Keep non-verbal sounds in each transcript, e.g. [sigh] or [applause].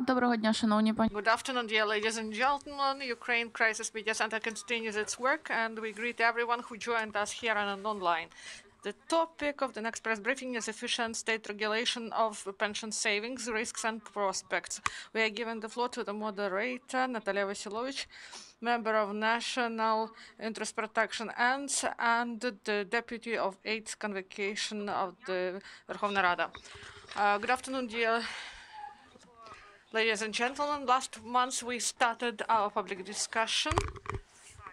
Доброго дня, шановні пані. Good afternoon, dear ladies and gentlemen. Ukraine Crisis Media Center continues its work, and we greet everyone who joined us here and online. The topic of the next press briefing is efficient state regulation of pension savings, risks and prospects. We are giving the floor to the moderator, Natalia Veselova, member of National Interest Protection and, and the deputy of Eighth Convocation of the Verkhovna Rada. Uh, good afternoon, dear Ladies and gentlemen, last month we started our public discussion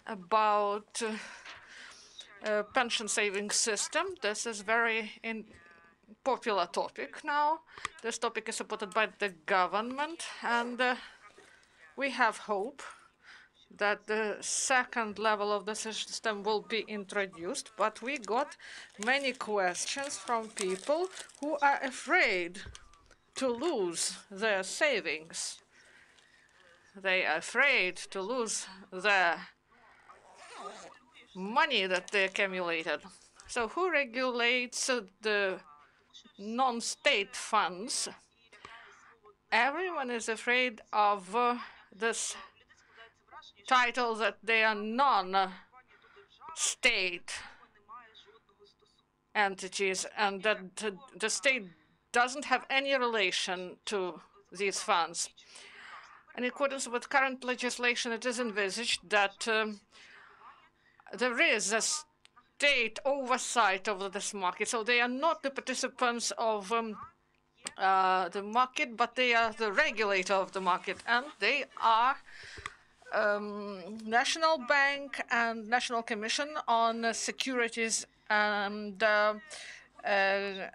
about uh, uh, pension saving system. This is very in popular topic now. This topic is supported by the government, and uh, we have hope that the second level of the system will be introduced. But we got many questions from people who are afraid to lose their savings. They are afraid to lose their money that they accumulated. So, who regulates the non state funds? Everyone is afraid of uh, this title that they are non state entities and that the state doesn't have any relation to these funds. In accordance with current legislation, it is envisaged that um, there is a state oversight over this market. So they are not the participants of um, uh, the market, but they are the regulator of the market, and they are um, National Bank and National Commission on Securities and uh, uh,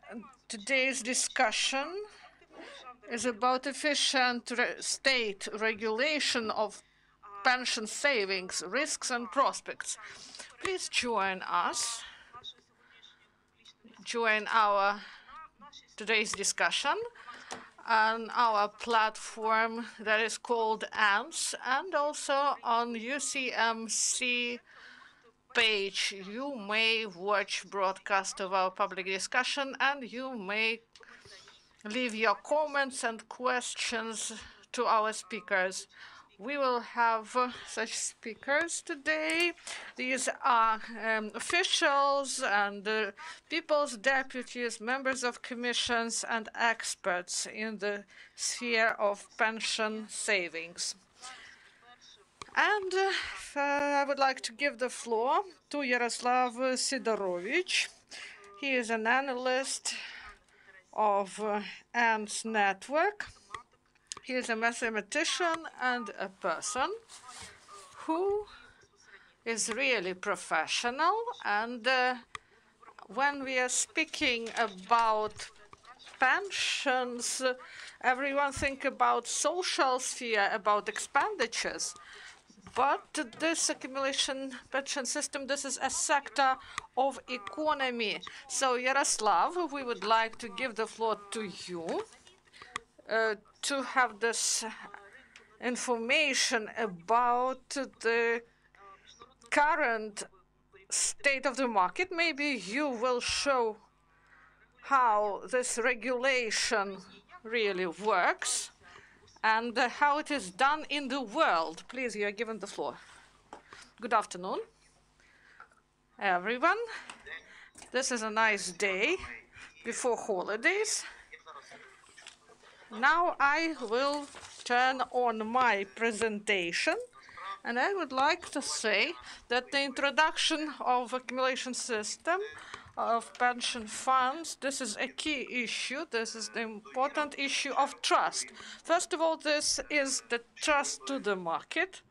today's discussion is about efficient re state regulation of pension savings, risks and prospects. Please join us, join our today's discussion on our platform that is called ANTS and also on UCMC page, you may watch broadcast of our public discussion and you may leave your comments and questions to our speakers. We will have uh, such speakers today. These are um, officials and uh, people's deputies, members of commissions, and experts in the sphere of pension savings. And uh, I would like to give the floor to Yaroslav Sidorovych. He is an analyst of uh, ANTS Network. He is a mathematician and a person who is really professional. And uh, when we are speaking about pensions, everyone think about social sphere, about expenditures. But this accumulation pension system, this is a sector of economy. So Yaroslav, we would like to give the floor to you uh, to have this information about the current state of the market. Maybe you will show how this regulation really works and uh, how it is done in the world. Please, you are given the floor. Good afternoon, everyone. This is a nice day before holidays. Now I will turn on my presentation. And I would like to say that the introduction of accumulation system of pension funds, this is a key issue. This is the important issue of trust. First of all, this is the trust to the market.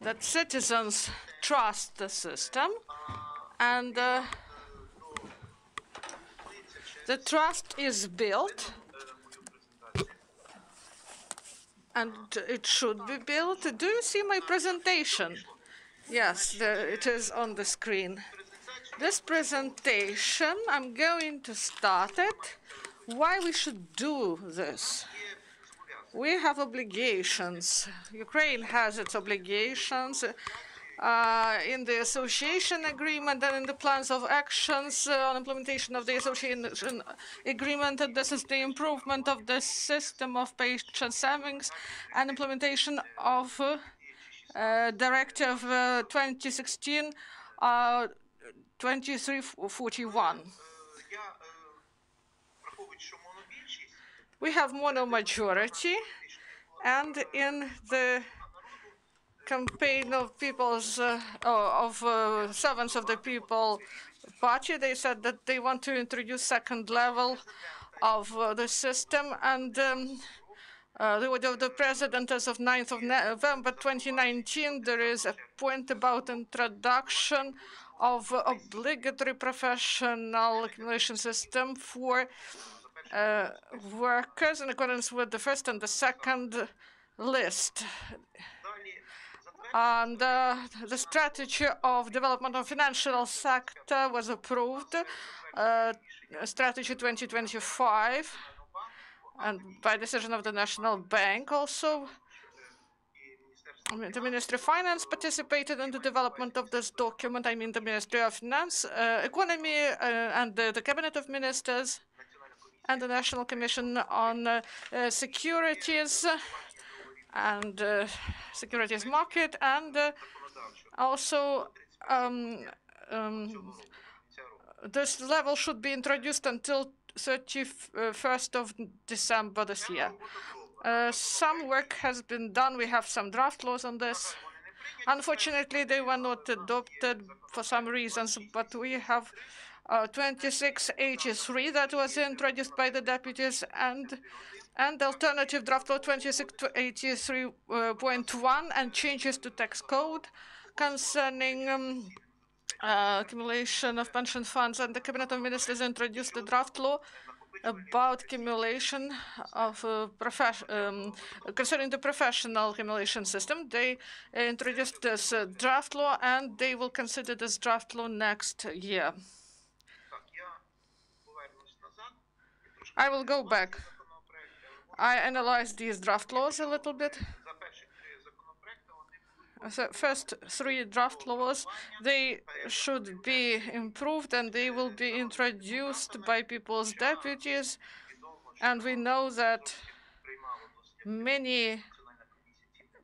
That citizens trust the system. And uh, the trust is built and it should be built. Do you see my presentation? Yes, the, it is on the screen. This presentation, I'm going to start it. Why we should do this? We have obligations. Ukraine has its obligations. uh, in the association agreement and in the plans of actions uh, on implementation of the association agreement. And this is the improvement of the system of pension savings and implementation of uh, Directive 2016 uh, 2341. We have mono majority, and in the campaign of people's uh, of uh, servants of the people party. They said that they want to introduce second level of uh, the system and. Um, uh, the the president as of 9th of November 2019, there is a point about introduction of obligatory professional accumulation system for uh, workers in accordance with the first and the second list. And uh, the strategy of development of financial sector was approved, uh, strategy 2025, and by decision of the National Bank also. The Ministry of Finance participated in the development of this document. I mean, the Ministry of Finance, uh, Economy, uh, and the, the, Cabinet of Ministers, and the National Commission on uh, Securities and uh, securities market, and uh, also um, um, this level should be introduced until 31st of December this year. Uh, some work has been done. We have some draft laws on this. Unfortunately, they were not adopted for some reasons, but we have uh, 2683 that was introduced by the deputies and and alternative draft law 2683.1 and changes to tax code concerning um, uh, accumulation of pension funds. And the Cabinet of Ministers introduced the draft law about accumulation of uh, um, concerning the professional accumulation system. They introduced this uh, draft law, and they will consider this draft law next year. I will go back. I analyzed these draft laws a little bit. The first three draft laws, they should be improved and they will be introduced by people's deputies. And we know that many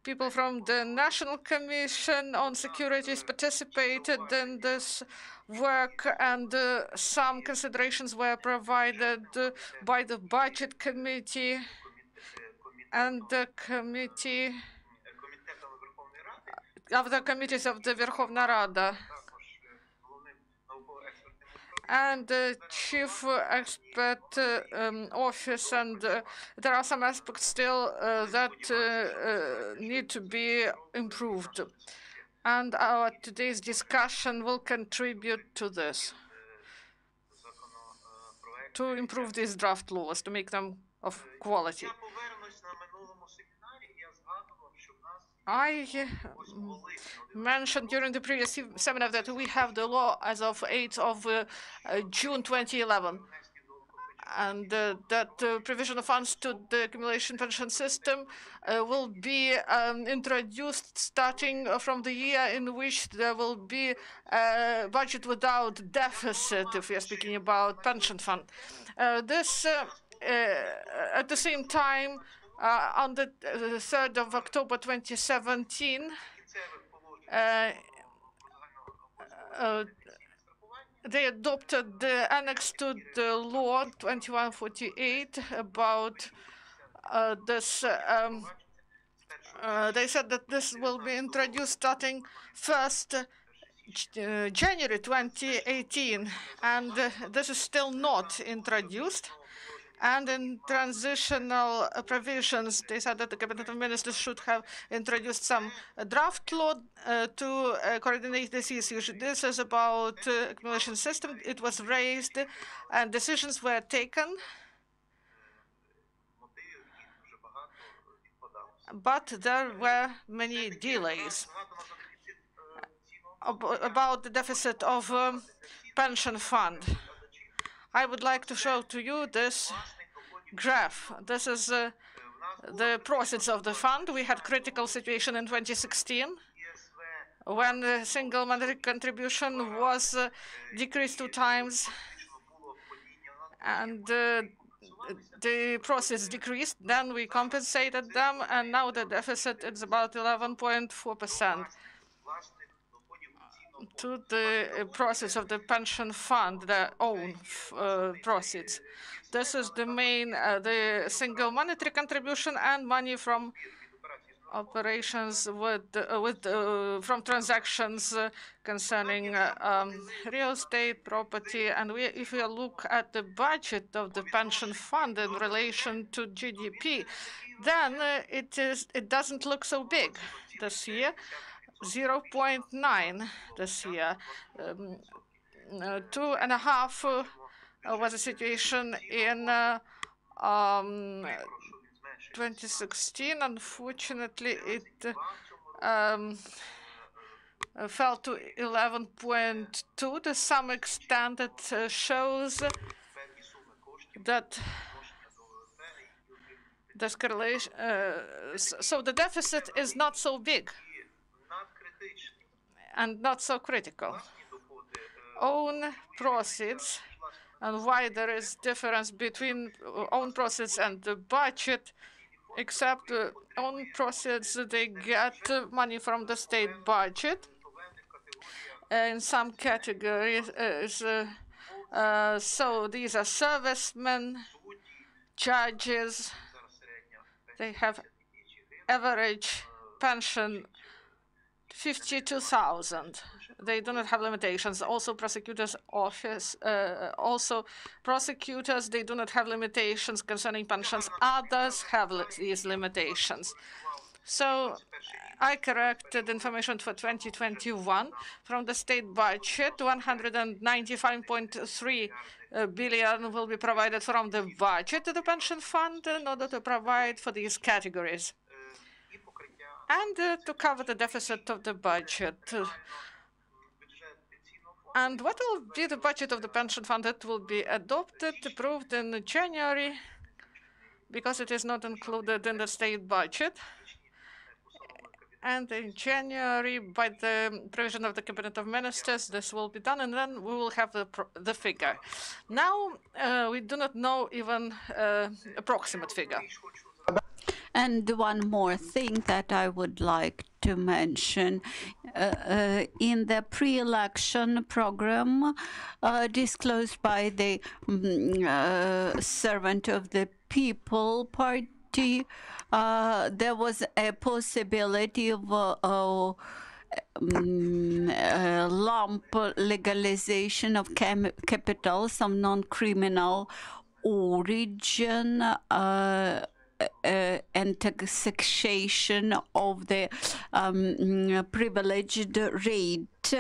people from the National Commission on Securities participated in this work, and uh, some considerations were provided uh, by the Budget Committee and the Committee of the Committees of the Verkhovna Rada and the chief expert um, office, and uh, there are some aspects still uh, that uh, uh, need to be improved. And our today's discussion will contribute to this, to improve these draft laws, to make them of quality. I mentioned during the previous seminar that we have the law as of 8th of uh, uh, June 2011 and uh, that uh, provision of funds to the accumulation pension system uh, will be um, introduced starting from the year in which there will be a budget without deficit, if we are speaking about pension fund. Uh, this, uh, at the same time, uh, on the 3rd of October 2017, uh, uh, they adopted the annex to the law 2148 about uh, this. Um, uh, they said that this will be introduced starting 1st uh, January 2018, and this is still not introduced. And in transitional provisions, they said that the Cabinet of Ministers should have introduced some draft law uh, to uh, coordinate this issue. This is about uh, accumulation system. It was raised, and decisions were taken. But there were many delays about the deficit of um, pension fund. I would like to show to you this graph. This is uh, the proceeds of the fund. We had critical situation in 2016 when the single monetary contribution was uh, decreased two times and uh, the process decreased, then we compensated them, and now the deficit is about 11.4% to the process of the pension fund, their own uh, proceeds. This is the main, uh, the single monetary contribution and money from operations with uh, with uh, from transactions uh, concerning uh, um, real estate property and we, if we look at the budget of the pension fund in relation to GDP then uh, it is it doesn't look so big this year 0.9 this year. Um, uh, two and a half was the situation in um, 2016, unfortunately, it um, fell to 11.2 to some extent. It uh, shows that this correlation, uh, so the deficit is not so big and not so critical. Own proceeds and why there is difference between own proceeds and the budget except uh, own proceeds, they get money from the state budget. in some categories, uh, uh, so these are servicemen, judges. They have average pension 52,000 they do not have limitations. Also, prosecutors' office, uh, also prosecutors, they do not have limitations concerning pensions. Others have li these limitations. So I corrected information for 2021 from the state budget. 195.3 uh, will be provided from the budget to the pension fund in order to provide for these categories and uh, to cover the deficit of the budget. And what will be the budget of the pension fund that will be adopted, approved in January, because it is not included in the state budget? And in January, by the provision of the Cabinet of Ministers, this will be done, and then we will have the, the figure. Now, uh, we do not know even uh, approximate figure. And one more thing that I would like to mention. Uh, uh, in the pre-election program uh, disclosed by the um, uh, servant of the people party, uh, there was a possibility of um, uh, lump legalization of capital, some non-criminal origin uh, uh, and taxation of the um, privileged rate.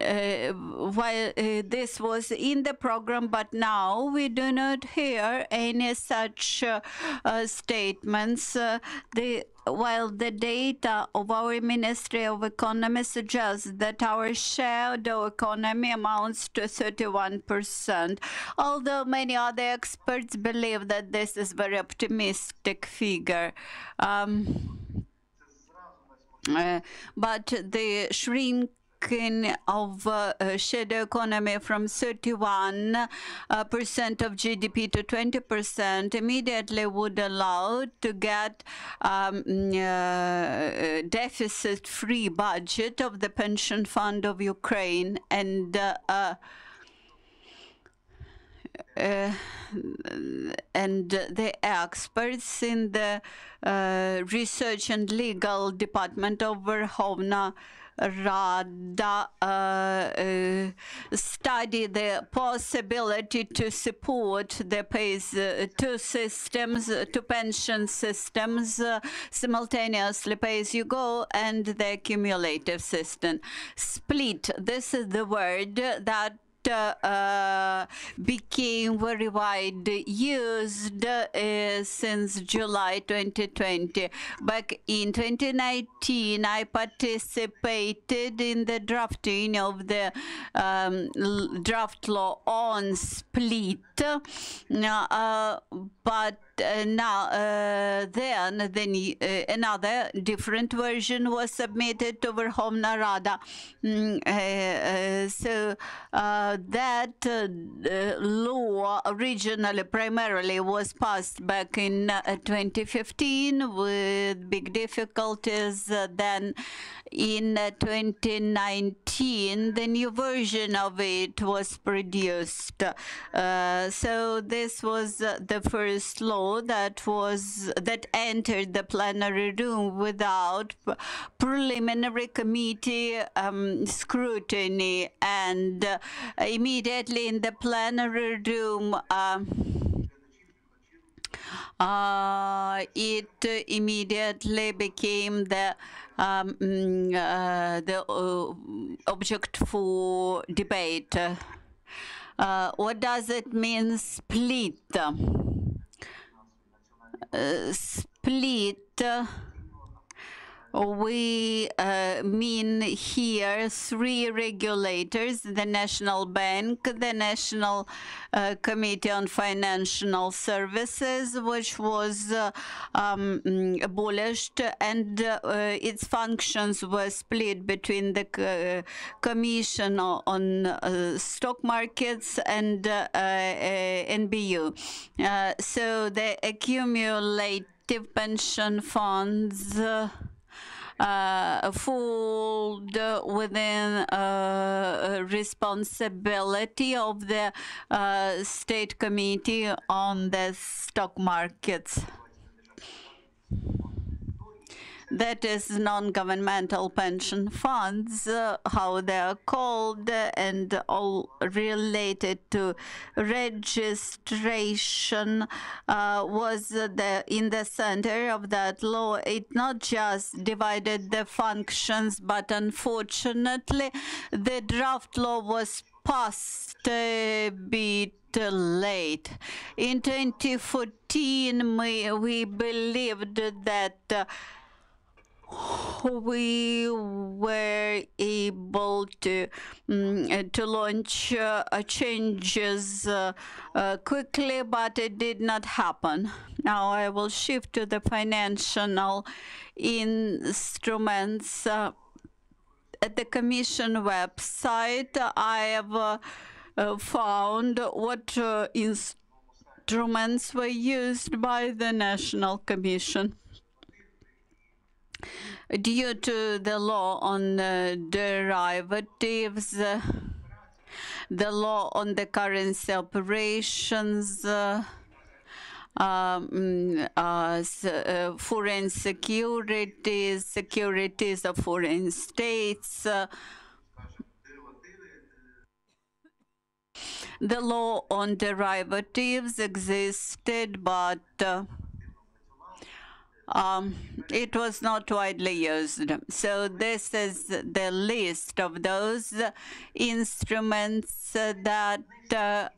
Uh, while uh, this was in the program, but now we do not hear any such uh, statements. The while the data of our Ministry of Economy suggests that our shadow economy amounts to 31%, although many other experts believe that this is very optimistic figure. Um, uh, but the shrink of uh, shadow economy from 31 uh, percent of GDP to 20 percent immediately would allow to get um, uh, deficit-free budget of the pension fund of Ukraine and uh, uh, and the experts in the uh, research and legal department of Verkhovna Rada uh, uh, study the possibility to support the pays uh, two systems, two pension systems simultaneously, pay as you go, and the cumulative system. Split. This is the word that uh, became very wide used uh, since July 2020. Back in 2019, I participated in the drafting of the um, draft law on split, uh, but uh, now uh, then the uh, another different version was submitted to Verkhovna Rada. Mm, uh, uh, so uh, that law originally primarily was passed back in 2015 with big difficulties. then in 2019, the new version of it was produced. so this was the first law that was that entered the plenary room without preliminary committee um, scrutiny and uh, immediately in the plenary room uh, uh, it immediately became the um, mm, uh, the uh, object for debate. Uh, what does it mean, split? Split we uh, mean here three regulators the National Bank, the National uh, Committee on Financial Services, which was uh, um, abolished, and uh, its functions were split between the Commission on uh, Stock Markets and uh, NBU. so the accumulative pension funds uh, fall within uh, responsibility of the uh, state committee on the stock markets that is non-governmental pension funds, uh, how they are called, and all related to registration uh, was the in the center of that law. It not just divided the functions, but unfortunately, the draft law was passed a bit late. In 2014, we, we believed that uh, we were able to um, to launch uh, changes uh, uh, quickly, but it did not happen. Now I will shift to the financial instruments. Uh, at the Commission website, I have uh, found what instruments were used by the National Commission due to the law on uh, derivatives, uh, the law on the currency operations, uh, um, foreign securities, securities of foreign states. Uh, the law on derivatives existed, but um, it was not widely used. So this is the list of those instruments that uh,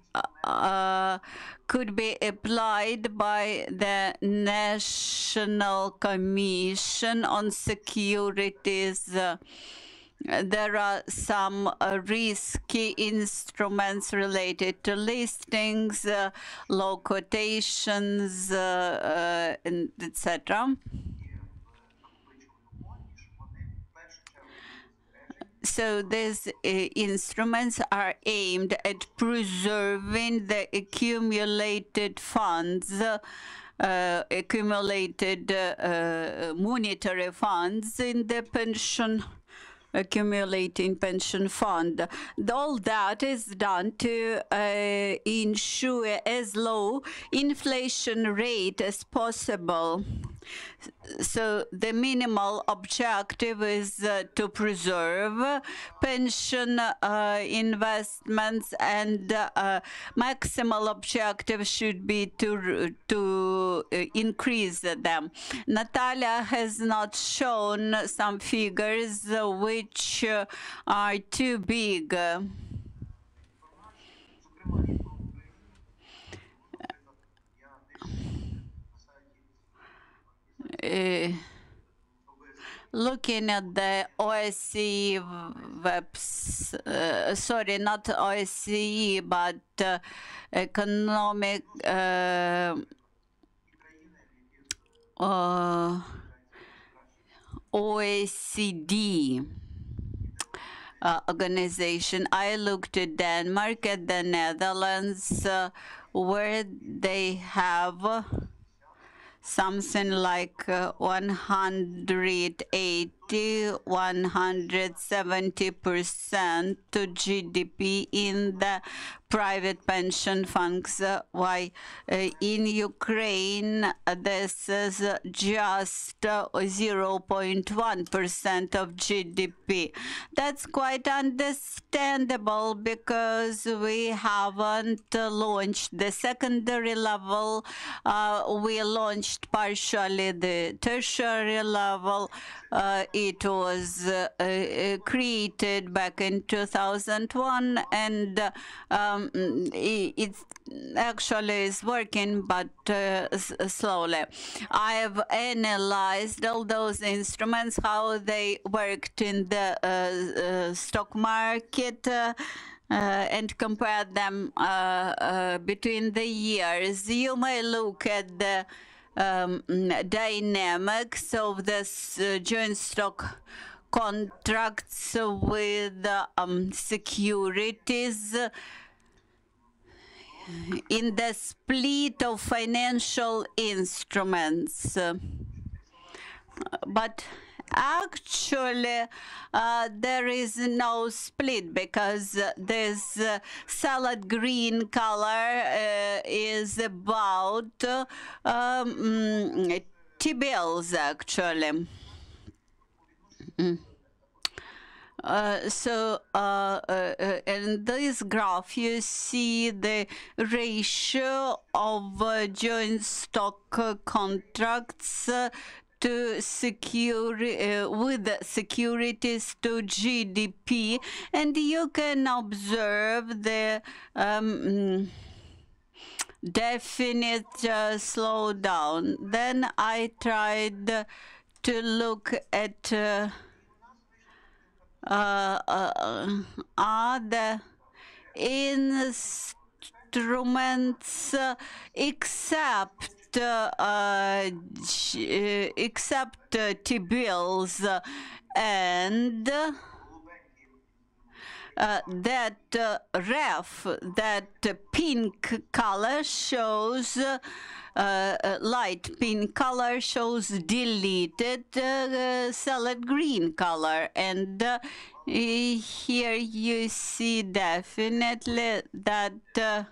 uh, could be applied by the National Commission on Securities uh, there are some uh, risky instruments related to listings, uh, low quotations, uh, uh etc. So these uh, instruments are aimed at preserving the accumulated funds uh, accumulated uh, monetary funds in the pension accumulating pension fund. All that is done to uh, ensure as low inflation rate as possible. So the minimal objective is uh, to preserve pension uh, investments, and uh, maximal objective should be to to uh, increase them. Natalia has not shown some figures which uh, are too big. Looking at the OSCE webs, uh, sorry, not OSCE, but uh, economic uh, OECD organization. I looked at Denmark, at the Netherlands, uh, where they have something like uh, 180 170 percent to GDP in the private pension funds. Why uh, in Ukraine this is just 0.1 percent of GDP. That's quite understandable because we haven't launched the secondary level. Uh, we launched partially the tertiary level. Uh, it was uh, uh, created back in 2001 and um, it actually is working but slowly. I've analyzed all those instruments, how they worked in the stock market. Uh, and compare them uh, uh, between the years. You may look at the um, dynamics of this uh, joint stock contracts with um, securities in the split of financial instruments. But actually uh, there is no split because this uh, salad green color uh, is about um, T-bills actually. Mm. Uh, so uh, uh, in this graph you see the ratio of joint stock contracts to secure uh, with securities to GDP, and you can observe the um, definite uh, slowdown. Then I tried to look at uh, uh, uh other instruments uh, except except uh, T-bills and uh, that uh, ref, that pink color shows, uh, uh, light pink color shows deleted salad green color. And here you see definitely that uh,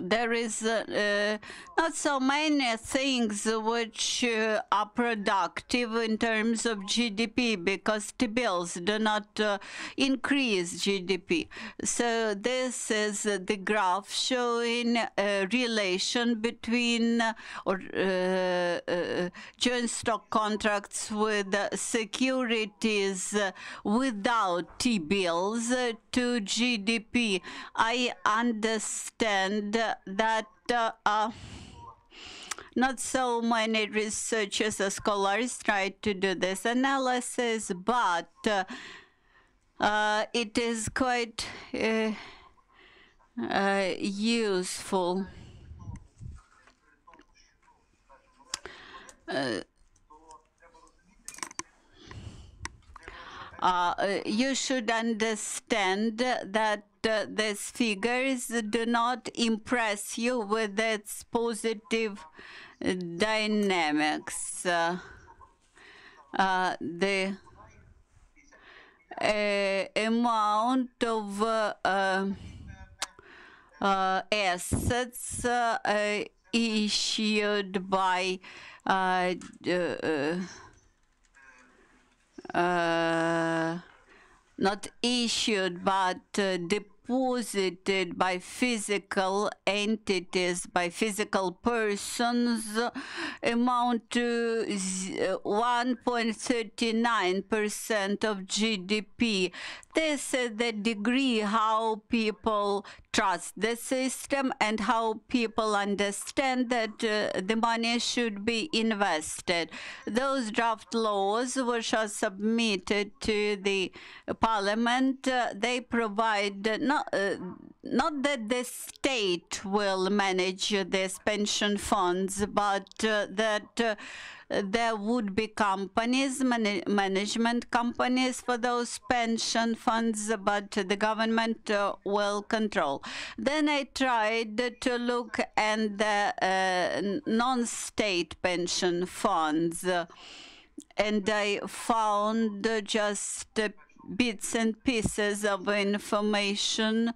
there is uh, uh, not so many things which uh, are productive in terms of GDP because T-bills do not uh, increase GDP. So this is the graph showing a relation between or joint stock contracts with securities without T-bills to GDP. I understand that uh, uh, not so many researchers or scholars try to do this analysis, but uh, uh it is quite uh, uh, useful. You should understand that uh, these figures do not impress you with its positive dynamics. Uh, uh, the uh, amount of uh, uh, assets issued by not issued but uh, deposited by physical entities, by physical persons, amount to 1.39% of GDP. This is the degree how people trust the system and how people understand that uh, the money should be invested. Those draft laws, which are submitted to the parliament, uh, they provide not uh, not that the state will manage these pension funds, but uh, that uh, there would be companies, man management companies for those pension funds, but the government uh, will control. Then I tried to look at the uh, non-state pension funds, and I found just bits and pieces of information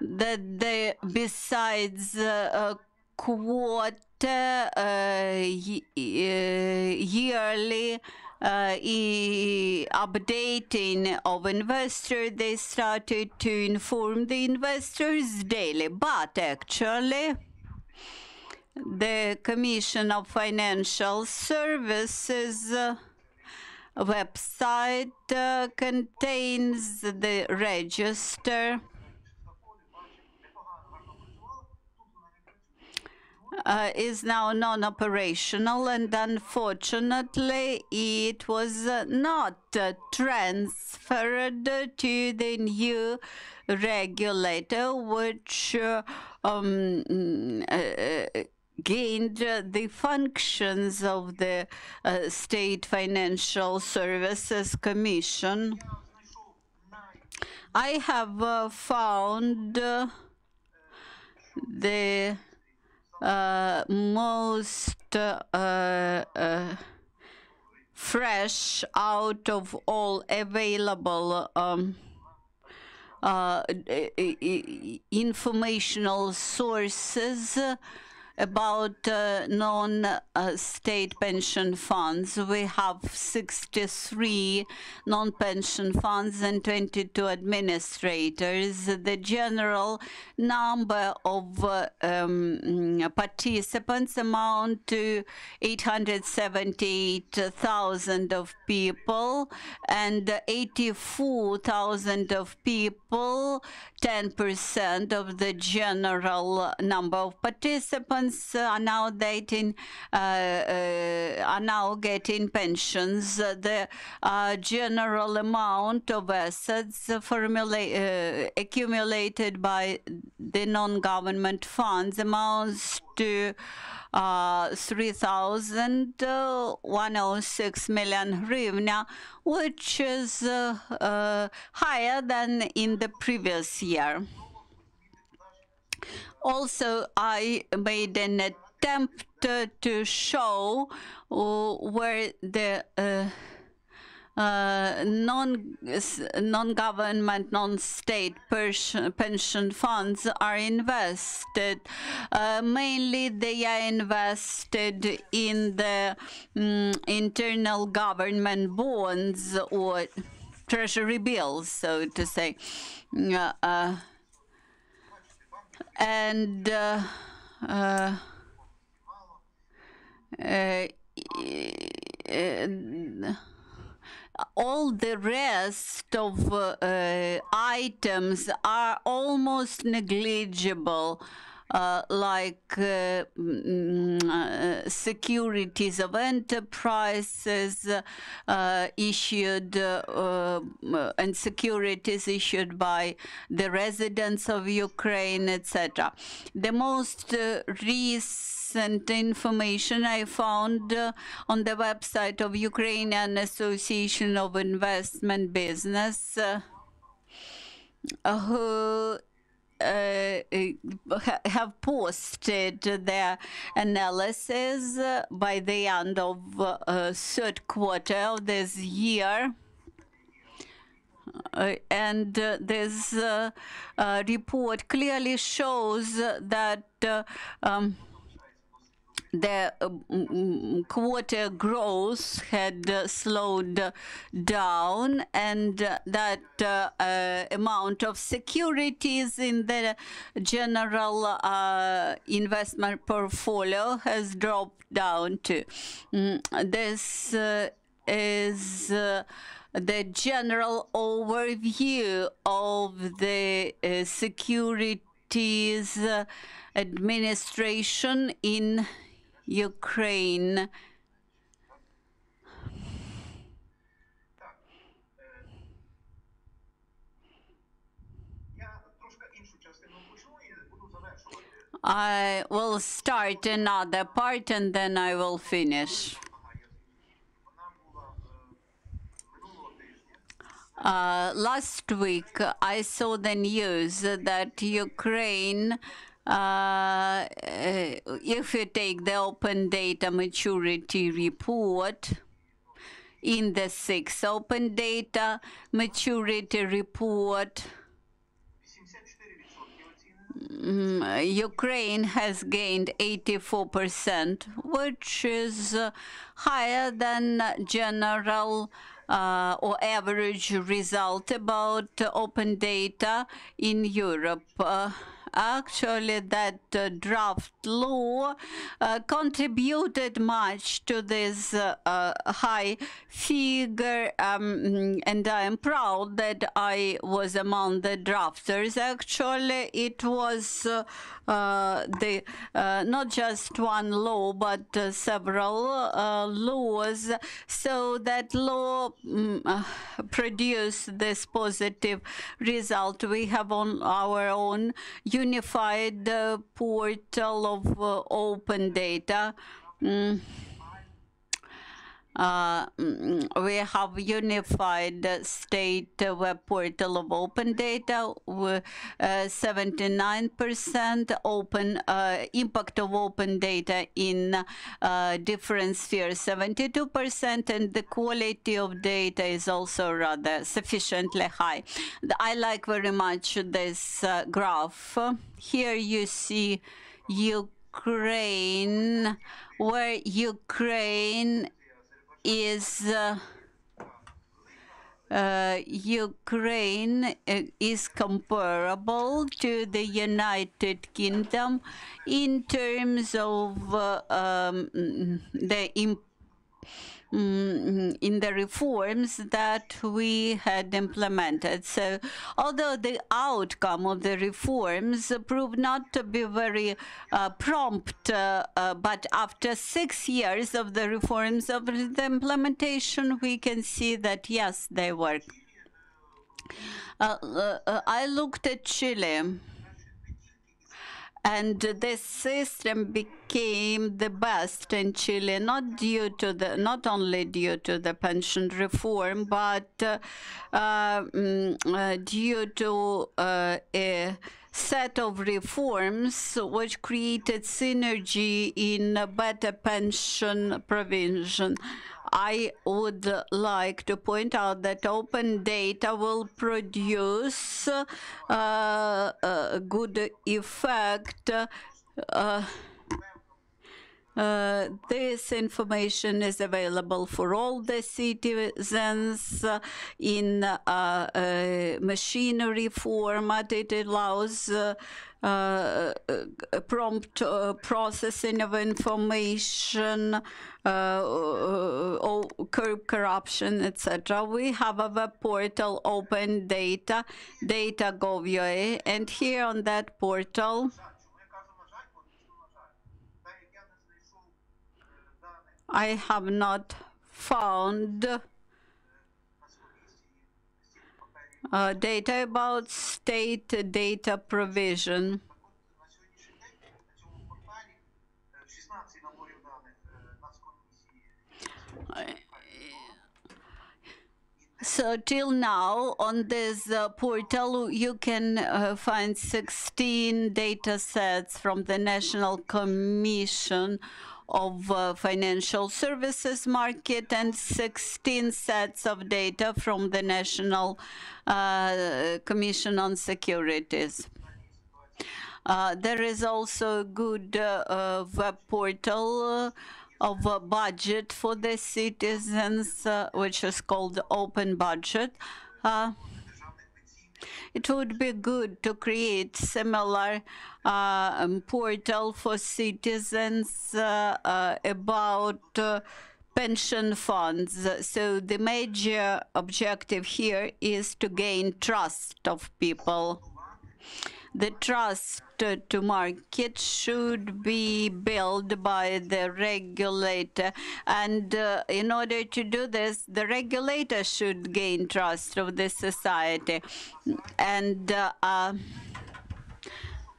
that they, besides uh, quote uh, uh, yearly uh, updating of investor, they started to inform the investors daily. But actually, the Commission of Financial Services uh, website uh, contains the register uh, is now non-operational and unfortunately it was uh, not uh, transferred to the new regulator which uh, um, uh, gained the functions of the uh, State Financial Services Commission. I have found the most uh, uh, fresh out of all available um, informational sources about uh, non-state pension funds. We have 63 non-pension funds and 22 administrators. The general number of uh, um, participants amount to 878,000 of people and 84,000 of people, 10% of the general number of participants are now dating, uh, uh, are now getting pensions. The uh, general amount of assets accumulated by the non-government funds amounts to uh, 3,106 million hryvnia, which is uh, uh, higher than in the previous year. Also, I made an attempt to show uh, where the uh, uh, non non-government, non-state pension funds are invested. Uh, mainly, they are invested in the um, internal government bonds or treasury bills, so to say. Uh, and uh, uh, uh, all the rest of uh, items are almost negligible like uh, mm, uh, securities of enterprises uh, issued uh, and securities issued by the residents of Ukraine, etc. The most recent information I found uh, on the website of Ukrainian Association of Investment Business, uh, who uh, have posted their analysis by the end of uh, third quarter of this year. Uh, and uh, this uh, uh, report clearly shows that um, the um, quarter growth had uh, slowed down and uh, that uh, amount of securities in the general investment portfolio has dropped down to. Mm, this is the general overview of the uh, securities uh, administration in Ukraine. I will start another part and then I will finish. Uh, last week, I saw the news that Ukraine, if you take the open data maturity report, in the sixth open data maturity report, mm, Ukraine has gained 84%, which is uh, higher than general uh, or average result about open data in Europe. Uh, actually that uh, draft law uh, contributed much to this uh, uh high figure um, and I am proud that I was among the drafters. Actually, it was uh, the not just one law but several laws so that law um, produced this positive result. We have on our own unified portal of uh, open data. Mm. Uh, mm, we have unified state web portal of open data, 79% uh, open uh, impact of open data in uh, different spheres, 72%, and the quality of data is also rather sufficiently high. I like very much this graph. Here you see Ukraine, where Ukraine is uh, uh, Ukraine is comparable to the United Kingdom in terms of uh, um, the Mm, in the reforms that we had implemented. So, although the outcome of the reforms proved not to be very uh, prompt, uh, uh, but after six years of the reforms of the implementation, we can see that yes, they work. Uh, uh, I looked at Chile and this system became the best in Chile, not due to the, not only due to the pension reform, but uh, um, uh, due to uh, a set of reforms which created synergy in better pension provision. I would like to point out that open data will produce uh, a good effect uh, this information is available for all the citizens uh, in uh, uh machinery format. It allows uh, uh, prompt processing of information, curb corruption, etc. We have a portal, open data, data.gov.ua, and here on that portal, I have not found uh, data about state data provision. So till now, on this uh, portal, you can uh, find 16 data sets from the National Commission of uh, financial services market and 16 sets of data from the National uh, Commission on Securities. Uh, there is also a good uh, uh, web portal uh, of a budget for the citizens, which is called Open Budget. It would be good to create similar uh, um, portal for citizens uh, uh, about pension funds. So the major objective here is to gain trust of people the trust to market should be built by the regulator. And uh, in order to do this, the regulator should gain trust of the society. And uh, uh,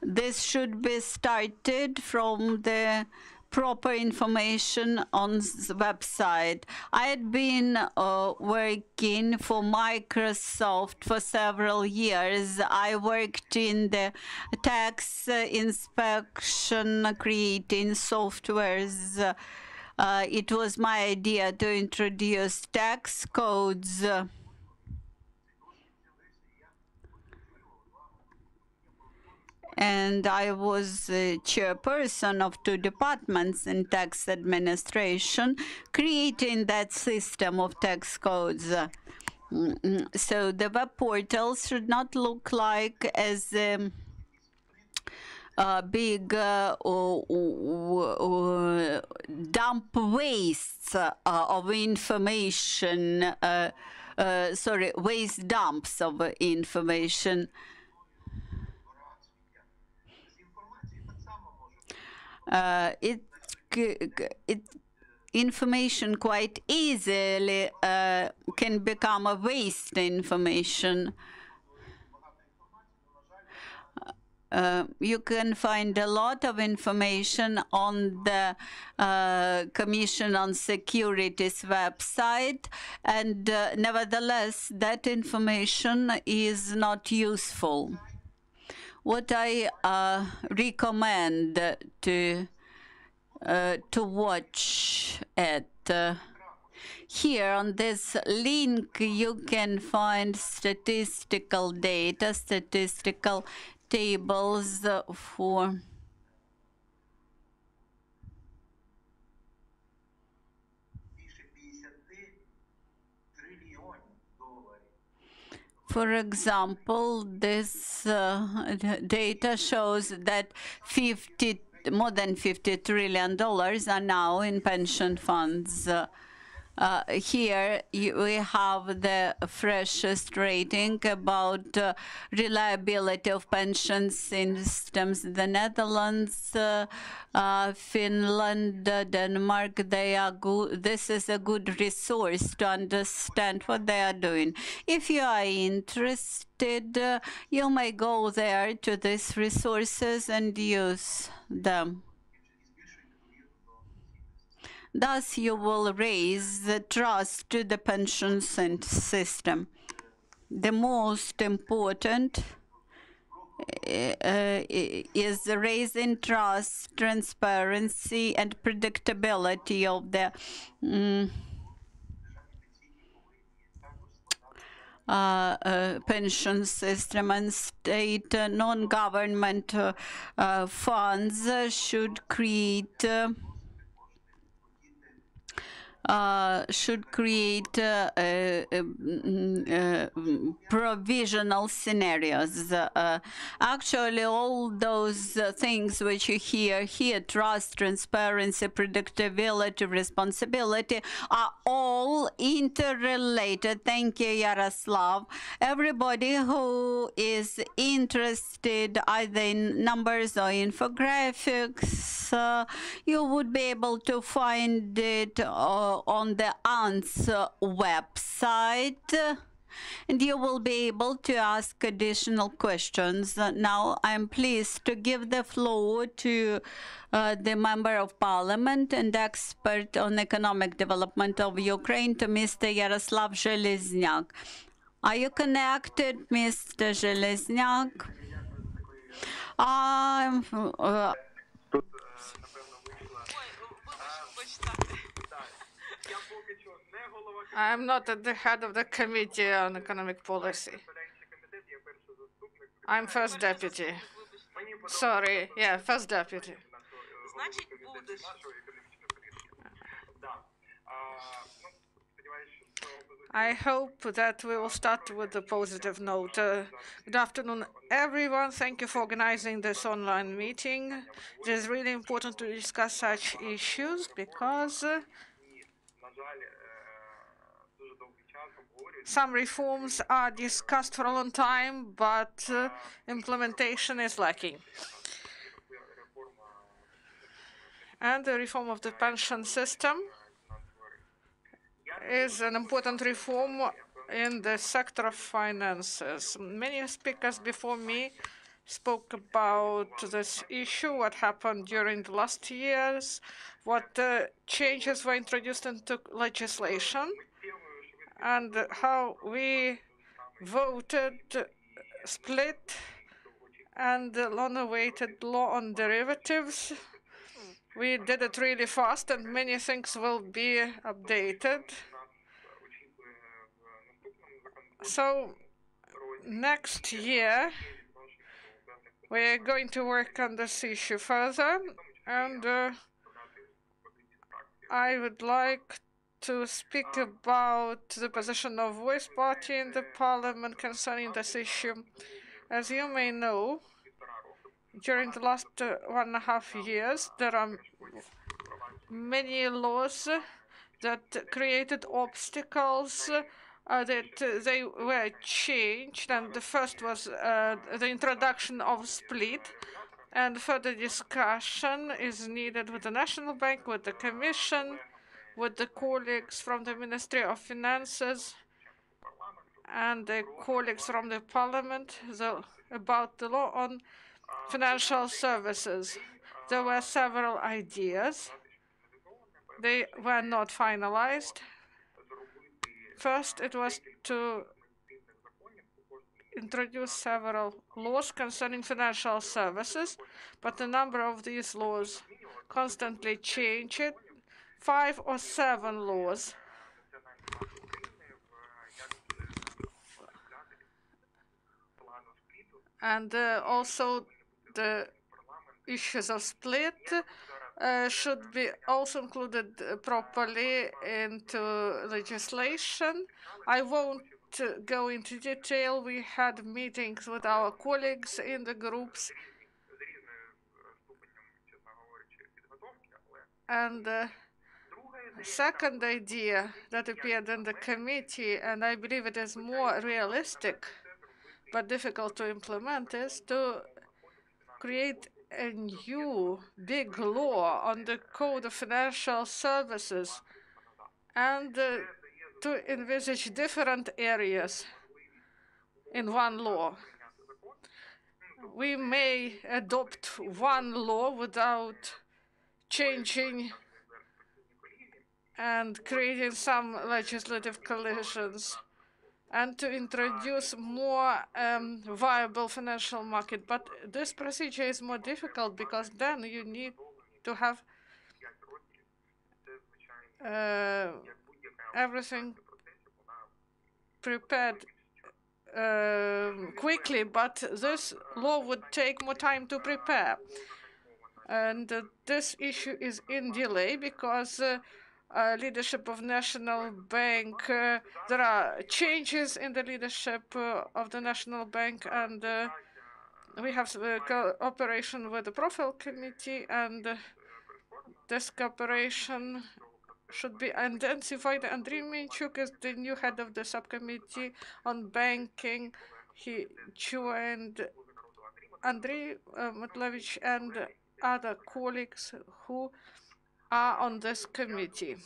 this should be started from the proper information on the website. I had been uh, working for Microsoft for several years. I worked in the tax inspection, creating softwares. Uh, it was my idea to introduce tax codes. And I was chairperson of two departments in tax administration, creating that system of tax codes. So the web portals should not look like as um, uh, big uh, dump wastes uh, of information, uh, uh, sorry, waste dumps of information. Uh, it it information quite easily uh, can become a waste information. Uh, you can find a lot of information on the uh, Commission on Securities website, and uh, nevertheless, that information is not useful what I uh, recommend to uh, to watch at uh, here on this link you can find statistical data, statistical tables for For example, this uh, data shows that 50, more than 50 trillion dollars are now in pension funds. Uh, uh, here we have the freshest rating about uh, reliability of pension systems. The Netherlands, uh, uh Finland, uh, Denmark, they are good. This is a good resource to understand what they are doing. If you are interested, uh, you may go there to these resources and use them. Thus, you will raise the trust to the pension system. The most important uh, is raising trust, transparency, and predictability of the um, uh, uh, pension system and state uh, non-government uh, funds should create uh, should create uh, uh, provisional scenarios. Uh, actually, all those things which you hear here trust, transparency, predictability, responsibility are all interrelated. Thank you, Yaroslav. Everybody who is interested either in numbers or infographics, uh, you would be able to find it on the ANTS website and you will be able to ask additional questions. Now, I'm pleased to give the floor to uh, the Member of Parliament and expert on economic development of Ukraine, to Mr. Yaroslav Zheleznyak. Are you connected, Mr. Zheleznyak? I'm... Uh, I'm not at the head of the Committee on Economic Policy. I'm first deputy. Sorry, yeah, first deputy. I hope that we will start with a positive note. Uh, good afternoon, everyone. Thank you for organizing this online meeting. It is really important to discuss such issues because uh, some reforms are discussed for a long time, but uh, implementation is lacking. And the reform of the pension system is an important reform in the sector of finances. Many speakers before me spoke about this issue, what happened during the last years, what uh, changes were introduced into legislation, and how we voted split and the long-awaited law on derivatives. We did it really fast, and many things will be updated. So next year, we're going to work on this issue further, and uh, I would like to speak about the position of Voice Party in the parliament concerning this issue. As you may know, during the last uh, one and a half years, there are many laws that created obstacles uh, that uh, they were changed, and the first was uh, the introduction of split, and further discussion is needed with the National Bank, with the Commission, with the colleagues from the Ministry of Finances, and the colleagues from the Parliament the, about the law on financial services. There were several ideas. They were not finalized. First, it was to introduce several laws concerning financial services, but the number of these laws constantly changed. Five or seven laws. And uh, also the issues of split uh, should be also included uh, properly into legislation. I won't uh, go into detail. We had meetings with our colleagues in the groups. And the second idea that appeared in the committee, and I believe it is more realistic but difficult to implement, is to create a new big law on the Code of Financial Services and uh, to envisage different areas in one law. We may adopt one law without changing and creating some legislative collisions and to introduce more um, viable financial market. But this procedure is more difficult because then you need to have uh, everything prepared uh, quickly, but this law would take more time to prepare. And uh, this issue is in delay because uh, leadership of National Bank. Uh, there are changes in the leadership uh, of the National Bank, and uh, we have uh, cooperation with the Profile Committee, and this cooperation should be intensified. Andriy Minchuk is the new head of the subcommittee on banking. He joined Andrei uh, Matlevich and other colleagues who are on this committee.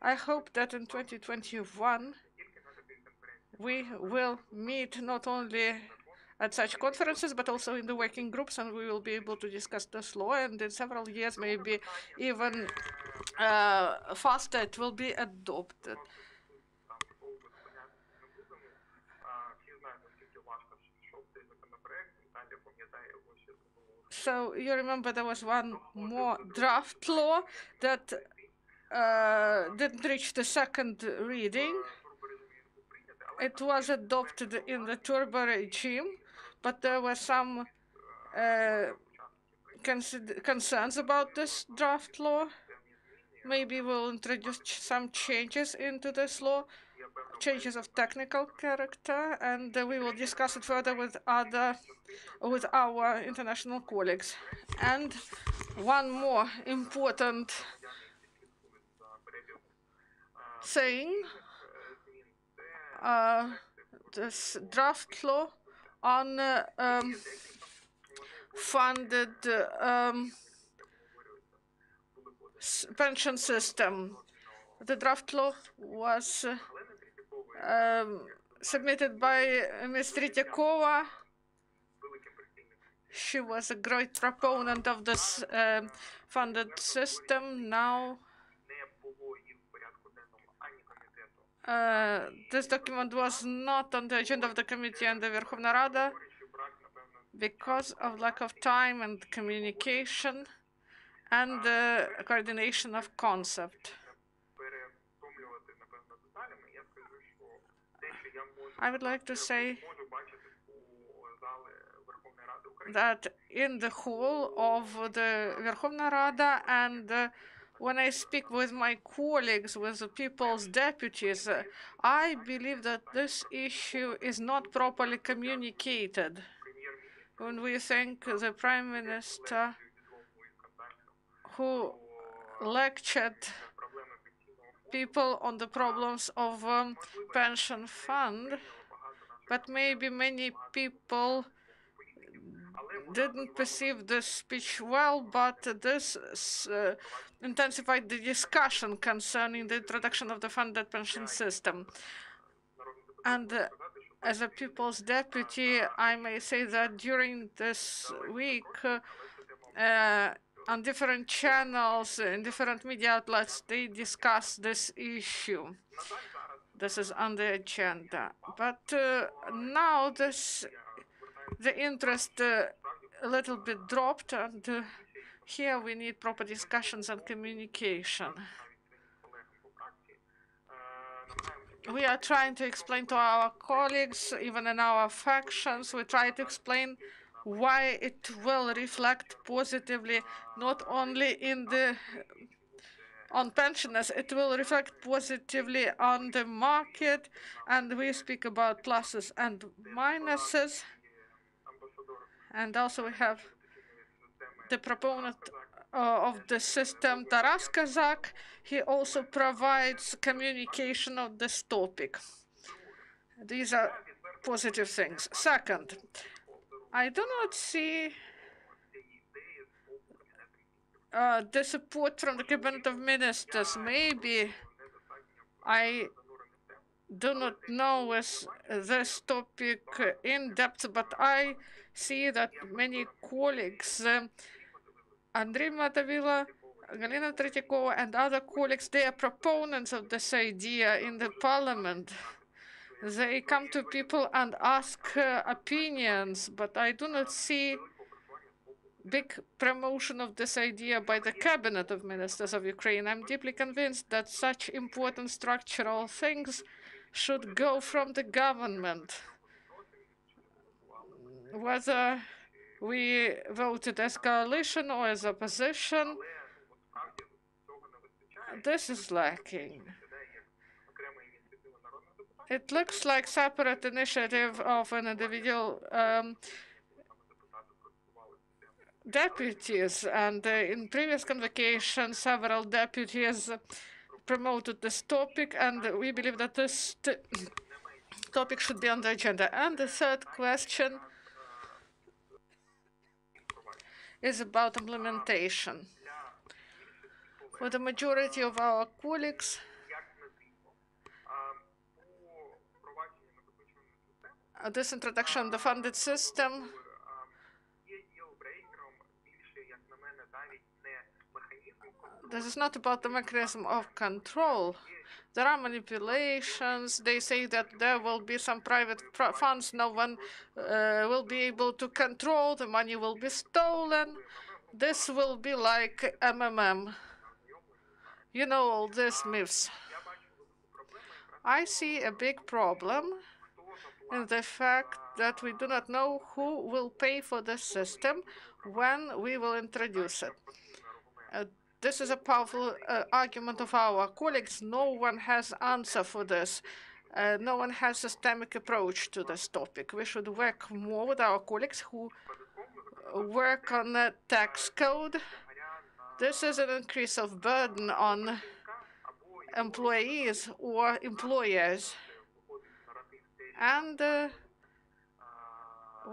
I hope that in 2021 we will meet not only at such conferences, but also in the working groups, and we will be able to discuss this law. And in several years, maybe even uh, faster, it will be adopted. So you remember there was one more draft law that uh, didn't reach the second reading. It was adopted in the turbo regime, but there were some uh, concerns about this draft law. Maybe we'll introduce some changes into this law, changes of technical character, and we will discuss it further with other, with our international colleagues. And one more important saying, uh, this draft law on uh, um, funded um, pension system. The draft law was uh, um, submitted by Ms. Tretyakova. She was a great proponent of this um, funded system. Now, uh, this document was not on the agenda of the committee and the Verkhovna Rada because of lack of time and communication and uh, coordination of concept. I would like to say that in the whole of the Verkhovna Rada and uh, when I speak with my colleagues, with the people's deputies, uh, I believe that this issue is not properly communicated. When we thank the Prime Minister who lectured people on the problems of um, pension fund, but maybe many people didn't perceive this speech well, but this uh, intensified the discussion concerning the introduction of the funded pension system. And uh, as a people's deputy, I may say that during this week, uh, on different channels, in different media outlets, they discuss this issue. This is on the agenda. But uh, now this, the interest uh, a little bit dropped, and uh, here we need proper discussions and communication. We are trying to explain to our colleagues, even in our factions, we try to explain why it will reflect positively not only in the on pensioners, it will reflect positively on the market, and we speak about pluses and minuses. And also we have the proponent uh, of the system, Taras Kazak. He also provides communication of this topic. These are positive things. Second, I do not see uh, the support from the cabinet of ministers. Maybe I do not know this topic in depth, but I see that many colleagues, uh, Andrei Matavila, Galina Tretyakova, and other colleagues, they are proponents of this idea in the parliament. They come to people and ask uh, opinions, but I do not see big promotion of this idea by the cabinet of ministers of Ukraine. I'm deeply convinced that such important structural things should go from the government. Whether we voted as coalition or as opposition, this is lacking. It looks like separate initiative of an individual um, deputies, and uh, in previous convocation, several deputies promoted this topic, and we believe that this topic should be on the agenda. And the third question is about implementation. For the majority of our colleagues, this introduction the funded system this is not about the mechanism of control. There are manipulations. They say that there will be some private funds no one uh, will be able to control. The money will be stolen. This will be like MMM. You know all these myths. I see a big problem in the fact that we do not know who will pay for the system when we will introduce it. Uh, this is a powerful uh, argument of our colleagues. No one has answer for this. Uh, no one has systemic approach to this topic. We should work more with our colleagues who work on the tax code. This is an increase of burden on employees or employers and uh,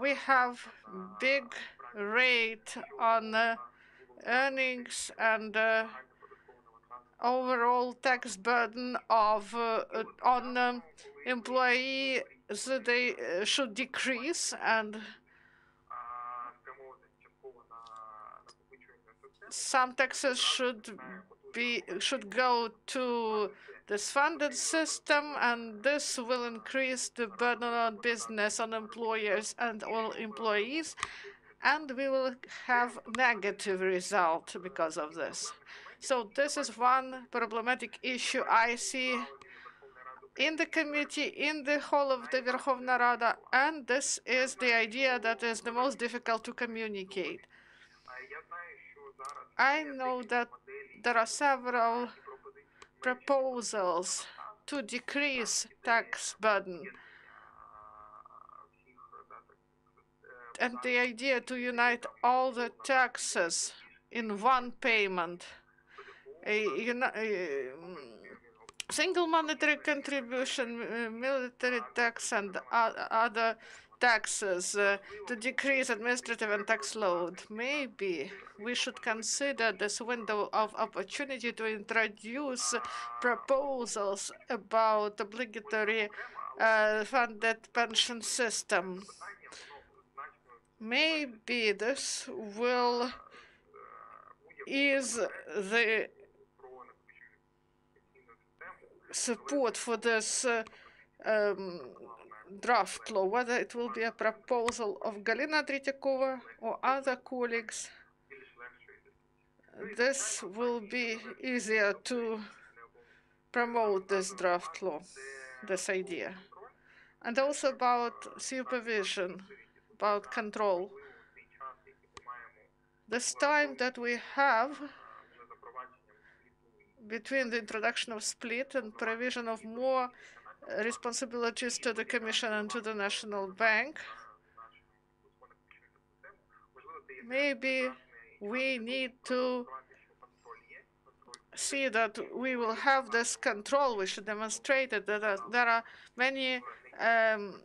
we have big rate on uh, earnings and uh, overall tax burden of on um, employees they should decrease and some taxes should be should go to this funded system, and this will increase the burden on business, on employers, and all employees, and we will have negative result because of this. So this is one problematic issue I see in the committee, in the whole of the Verkhovna Rada, and this is the idea that is the most difficult to communicate. I know that there are several proposals to decrease tax burden. And the idea to unite all the taxes in one payment, a, a single monetary contribution, uh, military tax, and other taxes uh, to decrease administrative and tax load. Maybe we should consider this window of opportunity to introduce proposals about obligatory uh, funded pension system. Maybe this will ease the support for this uh, um, draft law, whether it will be a proposal of Galina Tretyakova or other colleagues, this will be easier to promote this draft law, this idea. And also about supervision, about control. This time that we have between the introduction of split and provision of more responsibilities to the Commission and to the National Bank. Maybe we need to see that we will have this control. We should demonstrate it, that there are many um,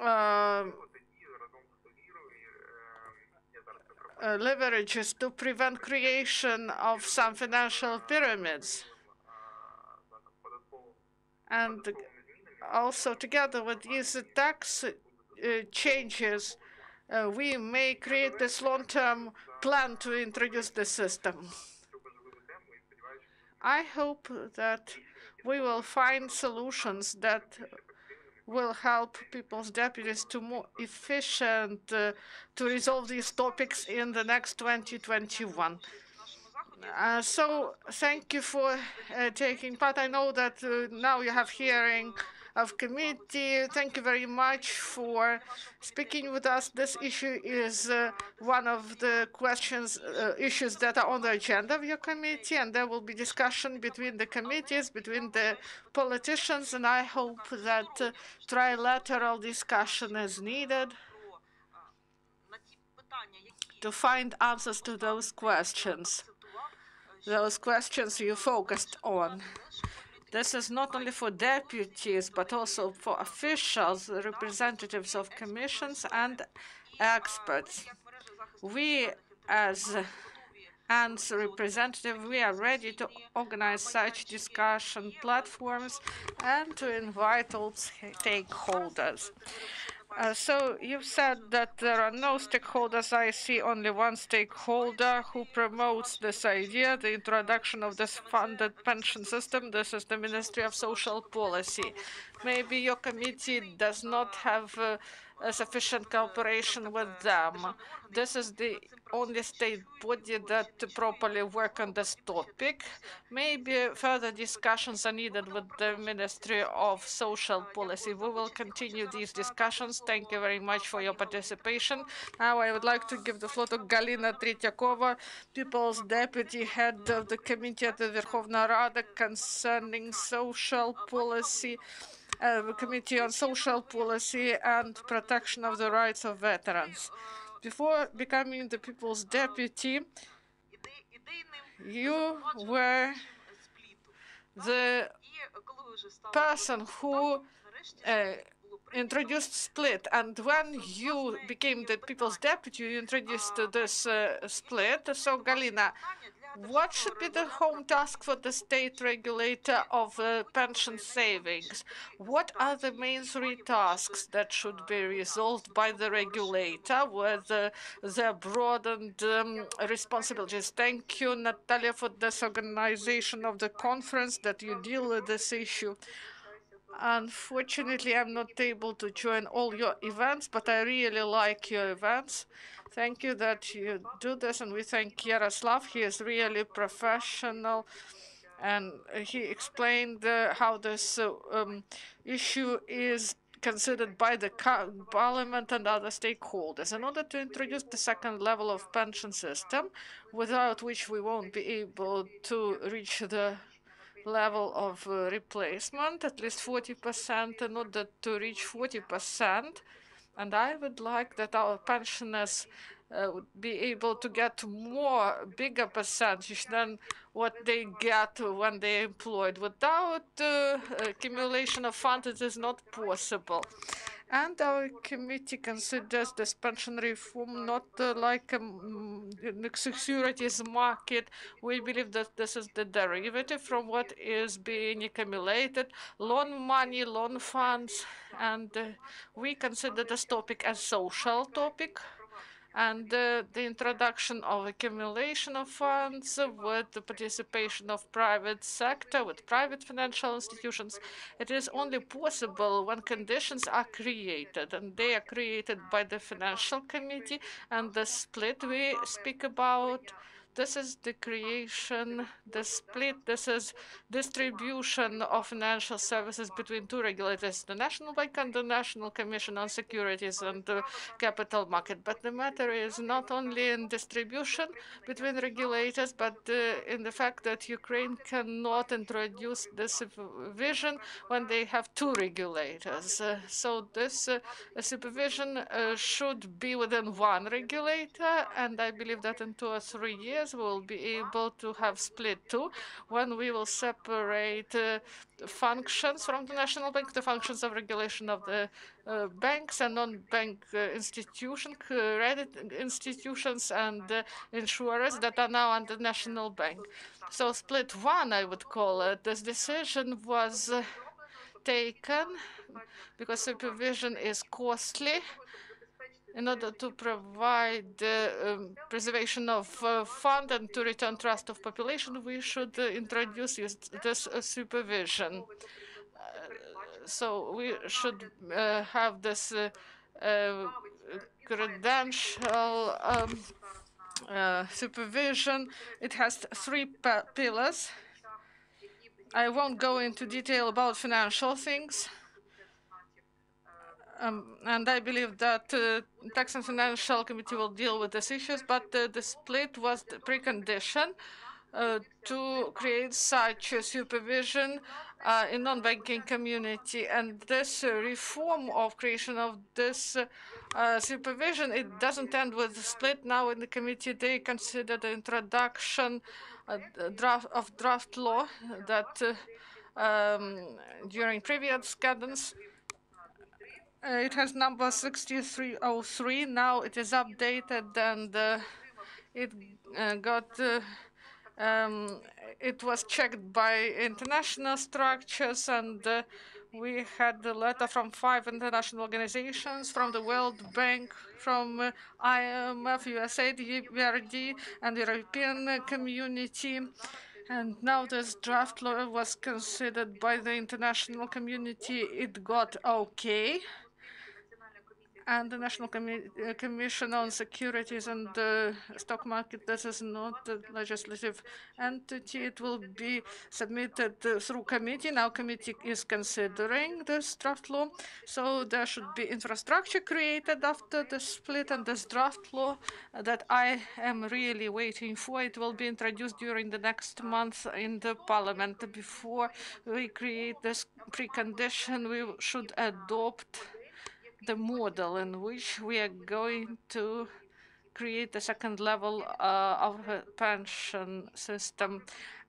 uh, leverages to prevent creation of some financial pyramids. And also together with these tax uh, changes, uh, we may create this long-term plan to introduce the system. I hope that we will find solutions that will help people's deputies to more efficient uh, to resolve these topics in the next 2021. Uh, so thank you for uh, taking part. I know that uh, now you have hearing of committee. Thank you very much for speaking with us. This issue is uh, one of the questions, uh, issues that are on the agenda of your committee, and there will be discussion between the committees, between the politicians, and I hope that trilateral discussion is needed to find answers to those questions those questions you focused on. This is not only for deputies, but also for officials, representatives of commissions, and experts. We, as ANTS representative, we are ready to organize such discussion platforms and to invite all stakeholders. Uh, so you've said that there are no stakeholders. I see only one stakeholder who promotes this idea, the introduction of this funded pension system. This is the Ministry of Social Policy. Maybe your committee does not have uh, sufficient cooperation with them. This is the only state body that properly work on this topic. Maybe further discussions are needed with the Ministry of Social Policy. We will continue these discussions. Thank you very much for your participation. Now I would like to give the floor to Galina Tretyakova, People's Deputy Head of the Committee at the Verkhovna Rada concerning social policy Committee on Social Policy and Protection of the Rights of Veterans. Before becoming the People's Deputy, you were the person who uh, introduced split. And when you became the people's deputy, you introduced this uh, split. So, Galina, what should be the home task for the state regulator of uh, pension savings? What are the main three tasks that should be resolved by the regulator with uh, their broadened um, responsibilities? Thank you, Natalia, for this organization of the conference that you deal with this issue. Unfortunately, I'm not able to join all your events, but I really like your events. Thank you that you do this, and we thank Yaroslav. He is really professional, and he explained uh, how this uh, um, issue is considered by the parliament and other stakeholders in order to introduce the second level of pension system, without which we won't be able to reach the level of uh, replacement, at least 40%, in order to reach 40%. And I would like that our pensioners uh, would be able to get more, bigger percentage than what they get when they're employed. Without uh, accumulation of funds, it is not possible. And our committee considers this pension reform not uh, like a um, securities market. We believe that this is the derivative from what is being accumulated, loan money, loan funds, and uh, we consider this topic a social topic and uh, the introduction of accumulation of funds with the participation of private sector, with private financial institutions. It is only possible when conditions are created, and they are created by the financial committee and the split we speak about this is the creation, the split, this is distribution of financial services between two regulators, the National Bank and the National Commission on Securities and the Capital Market. But the matter is not only in distribution between regulators, but uh, in the fact that Ukraine cannot introduce this supervision when they have two regulators. Uh, so this uh, supervision uh, should be within one regulator, and I believe that in two or three years, years, we will be able to have split two when we will separate uh, functions from the national bank, the functions of regulation of the uh, banks and non-bank uh, institutions, credit institutions, and uh, insurers that are now under national bank. So split one, I would call it. This decision was uh, taken because supervision is costly in order to provide the um, preservation of uh, fund and to return trust of population, we should uh, introduce this uh, supervision. Uh, so we should uh, have this credential um, supervision. It has three pillars. I won't go into detail about financial things. Um, and I believe that uh, Tax and Financial Committee will deal with these issues, but uh, the split was the precondition uh, to create such supervision uh, in non-banking community. And this uh, reform of creation of this uh, supervision, it doesn't end with the split. Now in the committee, they consider the introduction draft of draft law that um, during previous cadence uh, it has number 6303. Now it is updated and uh, it uh, got, uh, um, it was checked by international structures and uh, we had a letter from five international organizations, from the World Bank, from uh, IMF, USAID, EBRD, and the European Community. And now this draft law was considered by the international community. It got okay and the National Commi uh, Commission on Securities and the Stock Market, this is not a legislative entity. It will be submitted uh, through committee. Now committee is considering this draft law. So there should be infrastructure created after the split and this draft law that I am really waiting for. It will be introduced during the next month in the parliament. Before we create this precondition, we should adopt the model in which we are going to create a second level uh, of a pension system.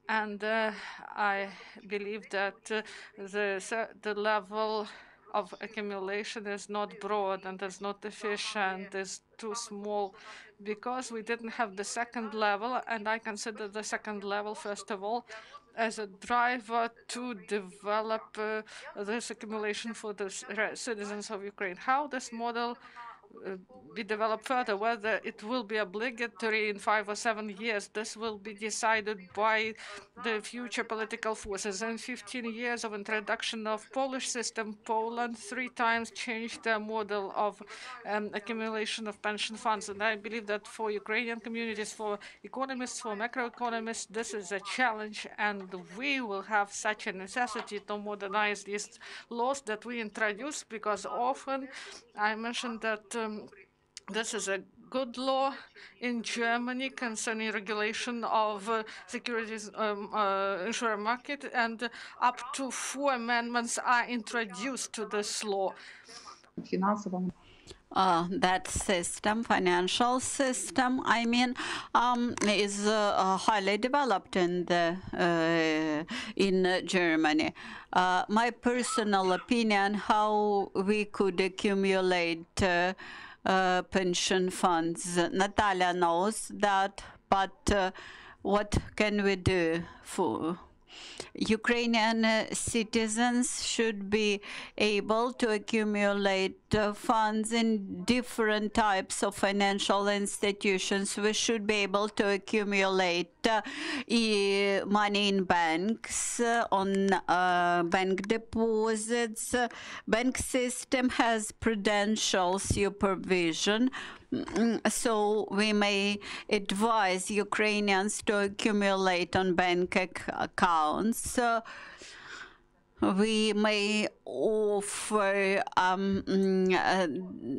And uh, I believe that uh, the, the level of accumulation is not broad and is not efficient, is too small because we didn't have the second level. And I consider the second level, first of all, as a driver to develop uh, this accumulation for the citizens of Ukraine. How this model uh, be developed further. Whether it will be obligatory in five or seven years, this will be decided by the future political forces. In 15 years of introduction of Polish system, Poland three times changed the model of um, accumulation of pension funds. And I believe that for Ukrainian communities, for economists, for macroeconomists, this is a challenge. And we will have such a necessity to modernize these laws that we introduce because often I mentioned that um, this is a good law in Germany concerning regulation of uh, securities um, uh, insurance market, and up to four amendments are introduced to this law. Uh, that system, financial system, I mean, um, is uh, uh highly developed in the uh, in Germany. Uh, my personal opinion, how we could accumulate uh, pension funds. Natalia knows that, but what can we do for Ukrainian uh, citizens should be able to accumulate uh, funds in different types of financial institutions. We should be able to accumulate uh, money in banks, on bank deposits. bank system has prudential supervision so we may advise Ukrainians to accumulate on bank ac accounts. Uh, we may offer um, uh,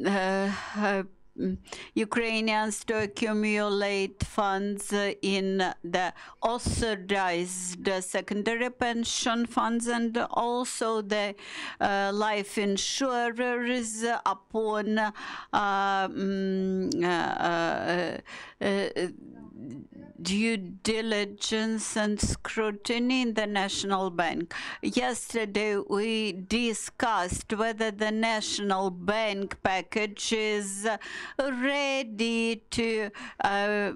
uh, Mm, Ukrainians to accumulate funds in the authorized secondary pension funds and also the uh, life insurers upon uh, mm, uh, uh, uh due diligence and scrutiny in the National Bank. Yesterday, we discussed whether the National Bank package is ready to uh,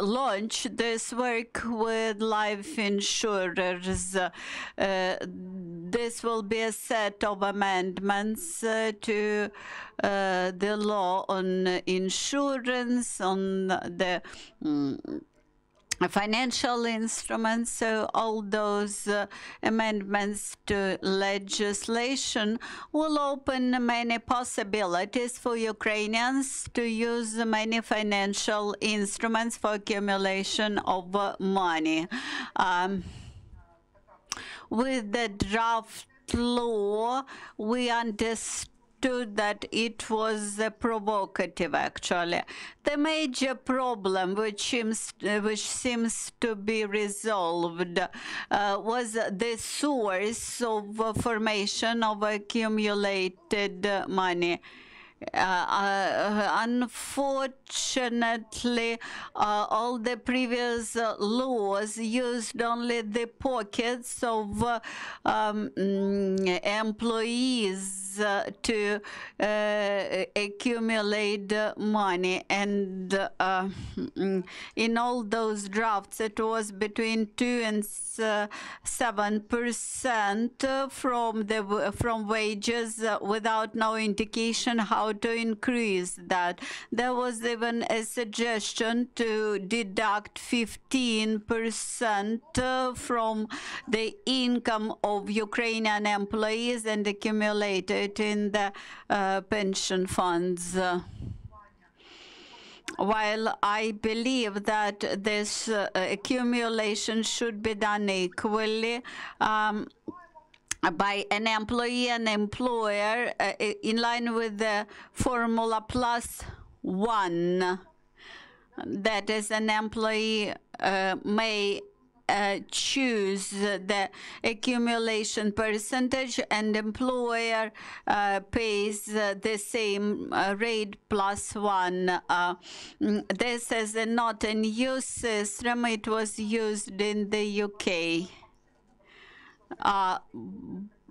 launch this work with life insurers. Uh, this will be a set of amendments uh, to uh, the law on insurance, on the um, financial instruments. So all those uh, amendments to legislation will open many possibilities for Ukrainians to use many financial instruments for accumulation of uh, money. Um, with the draft law, we understand understood that it was uh, provocative, actually. The major problem, which seems, which seems to be resolved, uh, was the source of formation of accumulated money. Uh, uh, unfortunately, uh, all the previous laws used only the pockets of um, mm, employees uh, to uh, accumulate money. And uh, mm, in all those drafts, it was between 2 and 7 percent from the from wages without no indication how to increase that. There was even a suggestion to deduct 15% from the income of Ukrainian employees and accumulate it in the uh, pension funds while I believe that this uh, accumulation should be done equally, um, by an employee and employer uh, in line with the formula plus one. That is, an employee uh, may uh, choose the accumulation percentage and employer uh, pays uh, the same uh, rate plus one. Uh, mm, this is not a new system. It was used in the UK.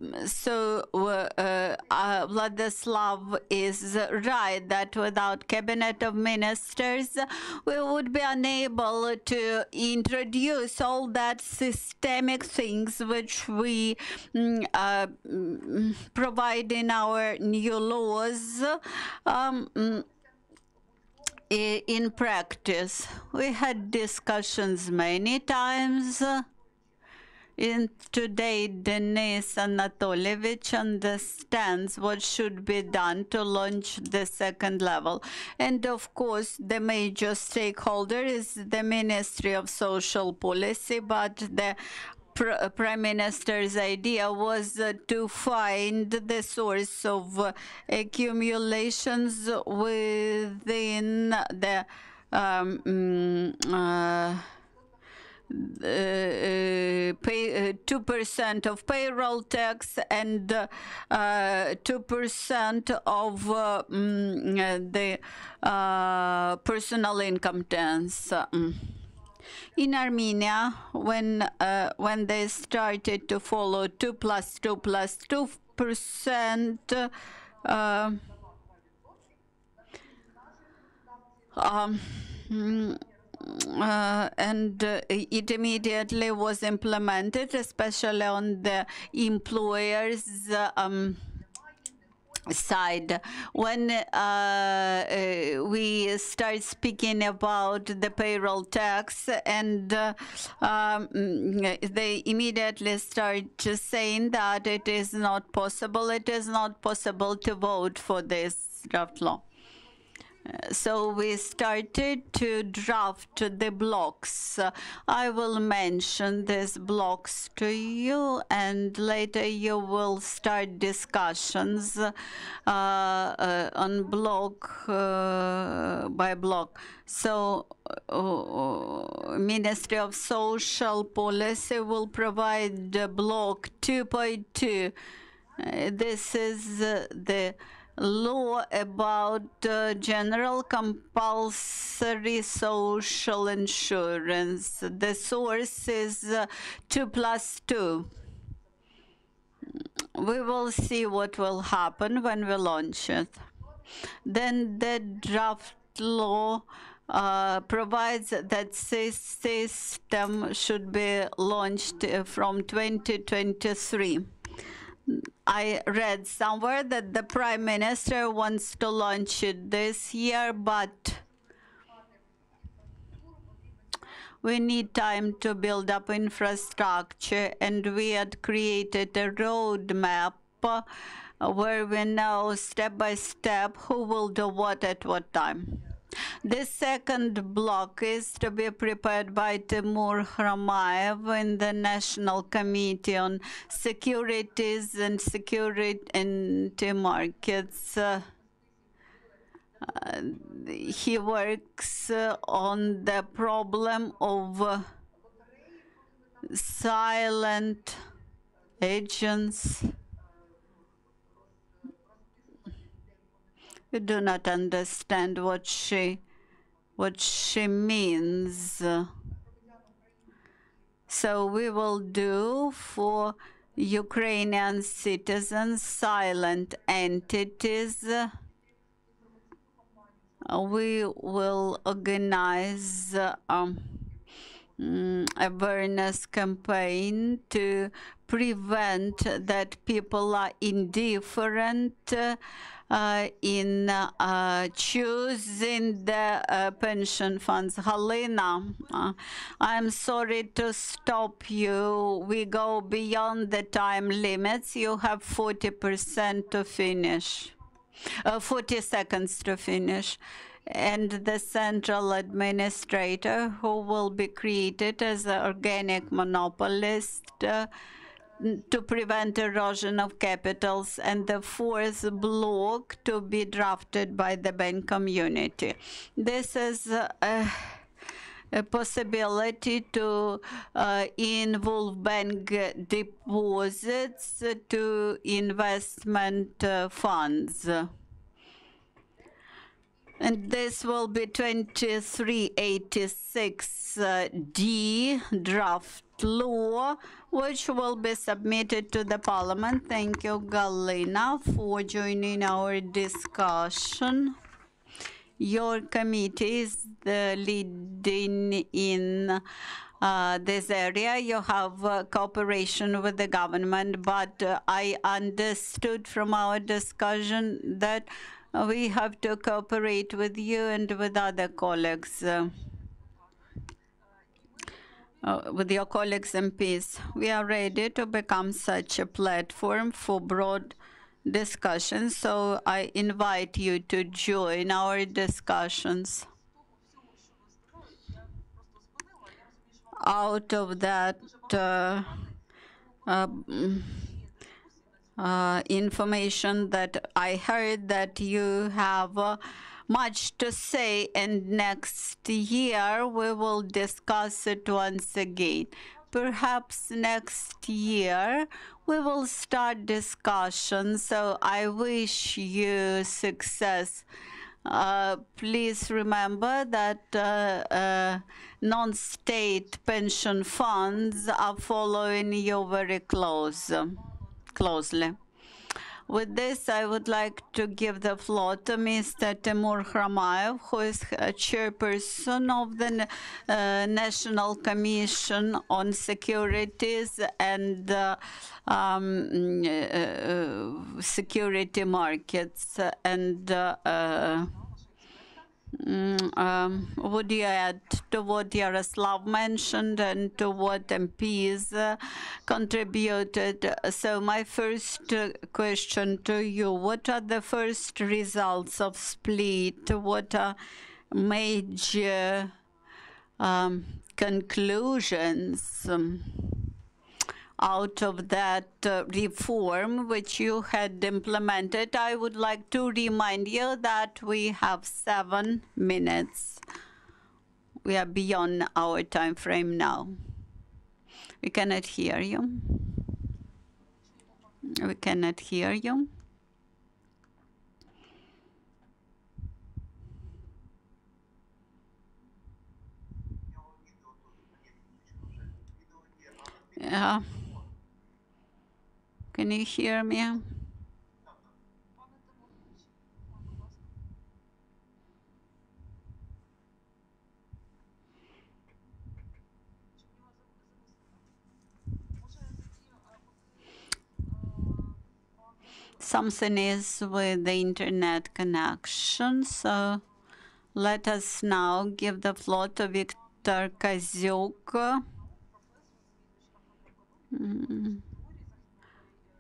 Uh, so uh, uh, Vladislav is right that without cabinet of ministers, we would be unable to introduce all that systemic things which we mm, uh, mm, provide in our new laws. Um, mm, in practice, we had discussions many times in today, Denis Anatolievich understands what should be done to launch the second level. And of course, the major stakeholder is the Ministry of Social Policy, but the Pr Prime Minister's idea was uh, to find the source of uh, accumulations within the um, mm, uh, pay uh, two percent of payroll tax and uh, two percent of mm, the personal income tax. Mm. In Armenia, when when they started to follow two plus two plus two percent. Um, mm, uh, and uh, it immediately was implemented, especially on the employers. Um, side when uh, uh, we start speaking about the payroll tax and uh, um, they immediately start saying that it is not possible it is not possible to vote for this draft law so we started to draft the blocks. I will mention these blocks to you, and later you will start discussions uh, uh, on block uh, by block. So, uh, Ministry of Social Policy will provide block 2.2. Uh, this is uh, the law about uh, general compulsory social insurance. The source is uh, 2 plus 2. We will see what will happen when we launch it. Then the draft law uh, provides that this system should be launched uh, from 2023. I read somewhere that the prime minister wants to launch it this year, but we need time to build up infrastructure, and we had created a roadmap uh, where we know step by step who will do what at what time. The second block is to be prepared by Timur Khromayev in the National Committee on Securities and Security Markets. Uh, uh, he works uh, on the problem of uh, silent agents You do not understand what she what she means. So we will do for Ukrainian citizens, silent entities. We will organize um, mm, awareness campaign to prevent that people are indifferent in uh, choosing the uh, pension funds. Halina, I'm sorry to stop you. We go beyond the time limits. You have 40% to finish, 40 seconds to finish and the central administrator who will be created as an organic monopolist uh, to prevent erosion of capitals, and the fourth block to be drafted by the bank community. This is a possibility to uh, involve bank deposits to investment uh, funds. And this will be 2386D uh, draft law, which will be submitted to the parliament. Thank you, Galina, for joining our discussion. Your committee is the leading in uh, this area. You have uh, cooperation with the government, but uh, I understood from our discussion that we have to cooperate with you and with other colleagues. Uh, with your colleagues MPs, we are ready to become such a platform for broad discussions. So I invite you to join our discussions. Out of that uh, uh, uh, information that I heard that you have uh, much to say, and next year we will discuss it once again. Perhaps next year we will start discussion. So I wish you success. Uh, please remember that uh, uh, non-state pension funds are following you very close, closely. With this, I would like to give the floor to Mr. Timur Khromayev, who is chairperson of the uh, National Commission on Securities and uh, um, uh, Security Markets. And Mm, um, would you add to what Yaroslav mentioned and to what MPs uh, contributed? So my first uh, question to you, what are the first results of split? What are major um, conclusions? Out of that uh, reform which you had implemented. I would like to remind you that we have seven minutes. We are beyond our time frame now. We cannot hear you. We cannot hear you. Yeah. Can you hear me? Something is with the internet connection, so let us now give the floor to Viktor Kozyuk. Mm. Uh,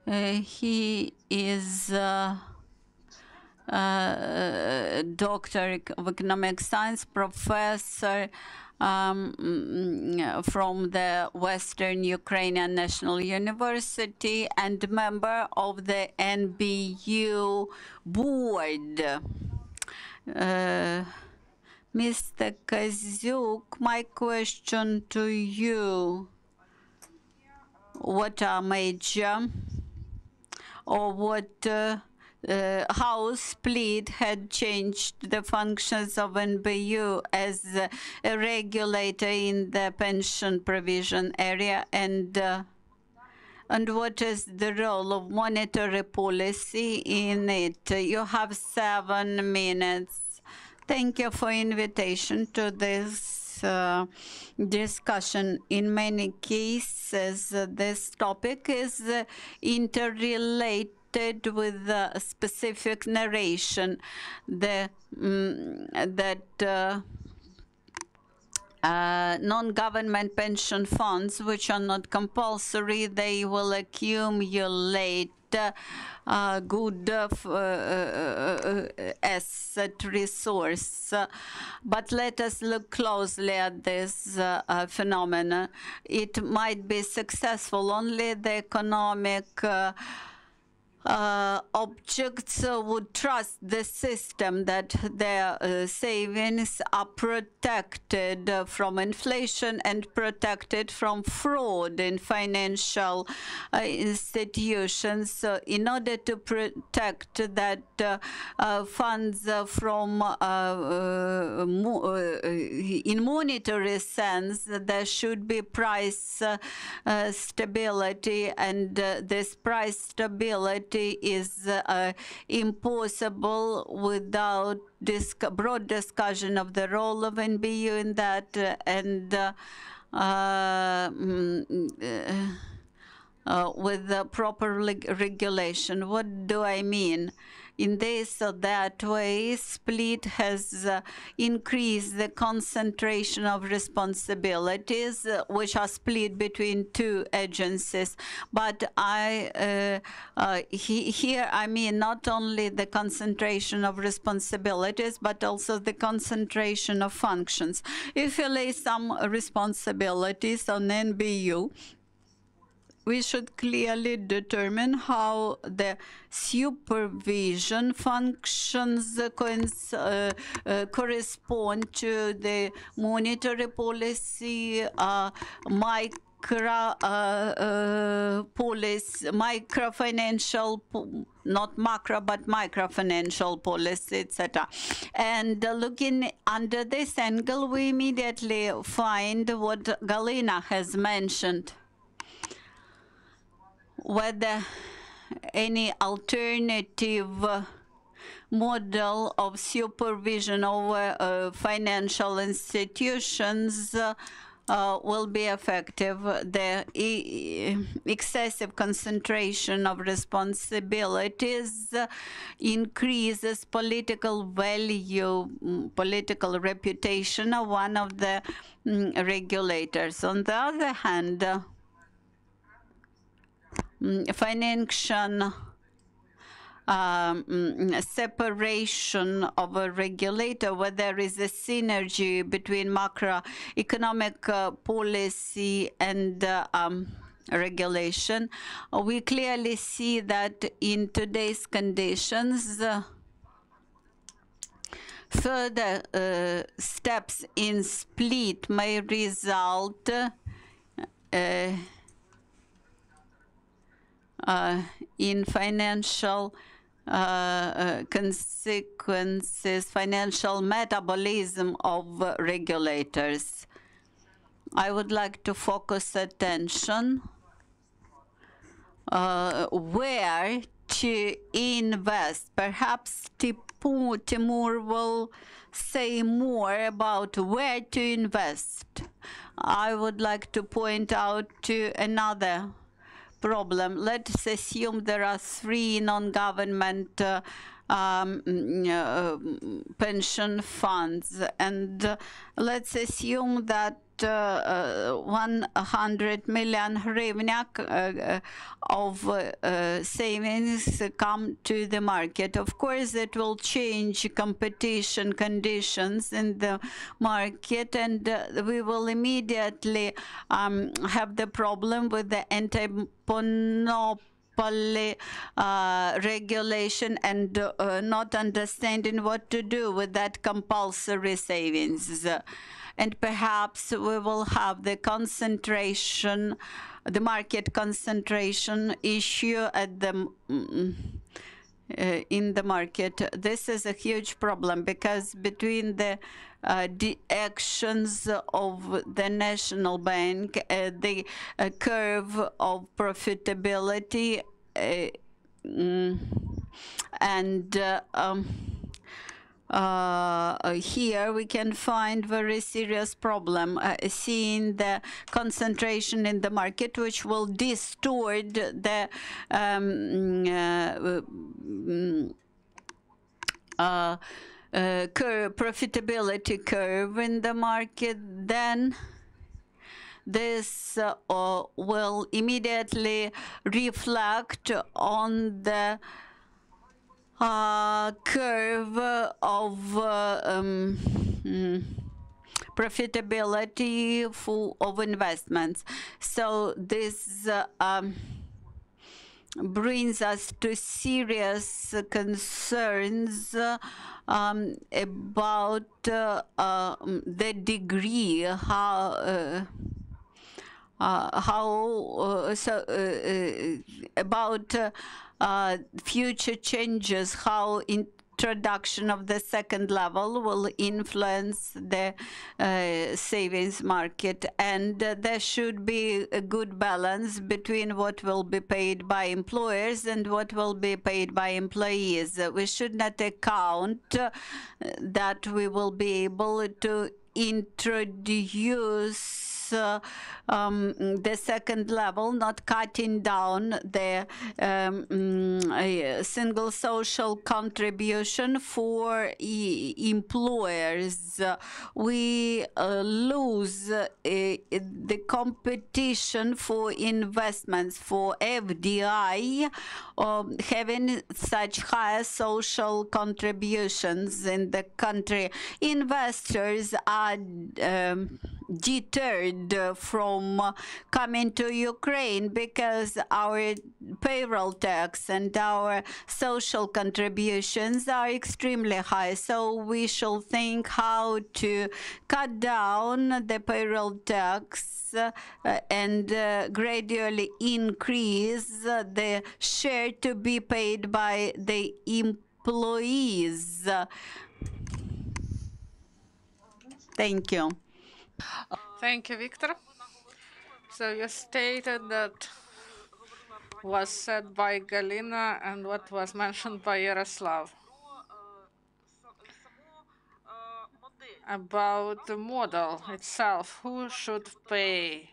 he is a uh, uh, doctor of economic science, professor um, mm, from the Western Ukrainian National University and member of the NBU board. Uh, Mr. Kozyuk, my question to you, what are major or what uh, uh, how split had changed the functions of NBU as a regulator in the pension provision area and uh, and what is the role of monetary policy in it? You have seven minutes. Thank you for invitation to this uh, discussion. In many cases, uh, this topic is uh, interrelated with a specific narration the, um, that uh, uh, non-government pension funds, which are not compulsory, they will accumulate good uh uh, uh, uh, uh, asset resource. But let us look closely at this phenomenon. It might be successful only the economic uh, objects uh, would trust the system that their uh, savings are protected uh, from inflation and protected from fraud in financial uh, institutions. in order to protect that uh, funds from, in monetary sense, there should be price stability, and this price stability is uh, impossible without this broad discussion of the role of NBU in that uh, and uh, mm, uh, with the proper regulation. What do I mean? In this or that way, split has uh, increased the concentration of responsibilities, uh, which are split between two agencies. But I uh, uh he, here I mean not only the concentration of responsibilities, but also the concentration of functions. If you lay some responsibilities on NBU, we should clearly determine how the supervision functions uh, uh, correspond to the monetary policy, uh, micro uh, uh, policy, micro financial, not macro, but micro financial policy, etc. And uh, looking under this angle, we immediately find what Galina has mentioned whether any alternative model of supervision over uh, financial institutions uh, uh, will be effective. The e excessive concentration of responsibilities increases political value, mm, political reputation of one of the mm, regulators. On the other hand, financial um, mm, separation of a regulator, where there is a synergy between macroeconomic uh, policy and uh, um, regulation. We clearly see that in today's conditions, uh, further steps in split may result in financial uh, uh, consequences, financial metabolism of regulators. I would like to focus attention uh, where to invest. Perhaps Timur will say more about where to invest. I would like to point out to another problem. Let's assume there are three non-government uh, um, uh, pension funds, and uh, let's assume that uh, 100 million hryvnia uh, of uh, savings come to the market. Of course, it will change competition conditions in the market, and we will immediately um, have the problem with the anti-monopoly uh, regulation and uh, not understanding what to do with that compulsory savings and perhaps we will have the concentration, the market concentration issue at the uh, in the market. This is a huge problem because between the uh, the actions of the national bank, uh, the uh, curve of profitability, uh, mm, and uh, um, uh, here we can find very serious problem, uh, seeing the concentration in the market, which will distort the um, uh, uh, uh curve, profitability curve in the market, then this uh, will immediately reflect on the uh, curve of uh, um, mm, profitability of investments. So this uh, um, brings us to serious concerns um, about uh, um, the degree how uh, uh, how uh, so uh, future changes how in introduction of the second level will influence the uh, savings market and uh, there should be a good balance between what will be paid by employers and what will be paid by employees. we should not account uh, that we will be able to introduce um, the second level, not cutting down the um, mm, single social contribution for e employers. we uh, lose uh, the competition for investments for FDI, um, having such high social contributions in the country. Investors are um, deterred from coming to Ukraine because our payroll tax and our social contributions are extremely high. So we shall think how to cut down the payroll tax uh, and uh, gradually increase the share to be paid by the employees. Thank you. Thank you, Victor. So you stated that was said by Galina and what was mentioned by Yaroslav about the model itself. Who should pay?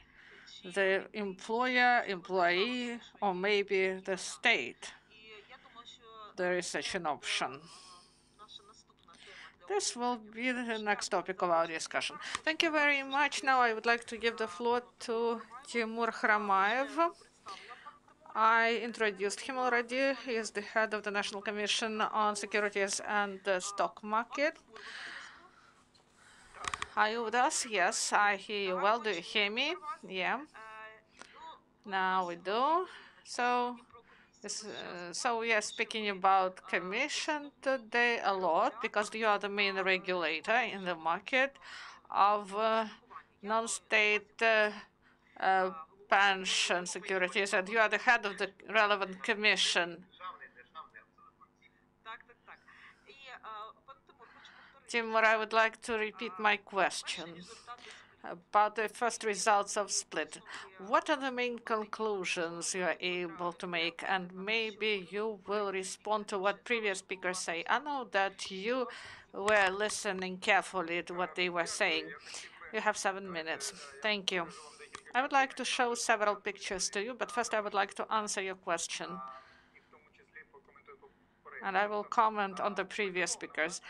The employer, employee, or maybe the state? There is such an option. This will be the next topic of our discussion. Thank you very much. Now I would like to give the floor to Timur Khromayev. I introduced him already. He is the head of the National Commission on Securities and the Stock Market. Are you with us? Yes, I hear you well. Do you hear me? Yeah. Now we do. So so we are speaking about commission today a lot because you are the main regulator in the market of uh, non-state uh, uh pension securities, and you are the head of the relevant commission. Timur, I would like to repeat my question about the first results of Split. What are the main conclusions you are able to make? And maybe you will respond to what previous speakers say. I know that you were listening carefully to what they were saying. You have seven minutes. Thank you. I would like to show several pictures to you, but first I would like to answer your question. And I will comment on the previous speakers.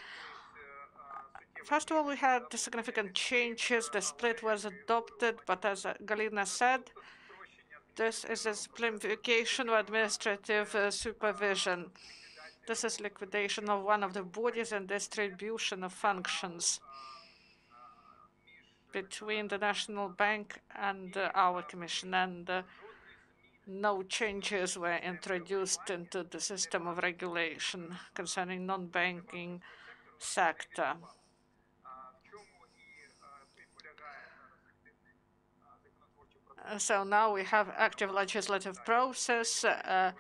First of all, we had significant changes. The split was adopted, but as Galina said, this is a simplification of administrative uh, supervision. This is liquidation of one of the bodies and distribution of functions between the National Bank and uh, our Commission. And uh, no changes were introduced into the system of regulation concerning non-banking sector. So now we have active legislative process uh,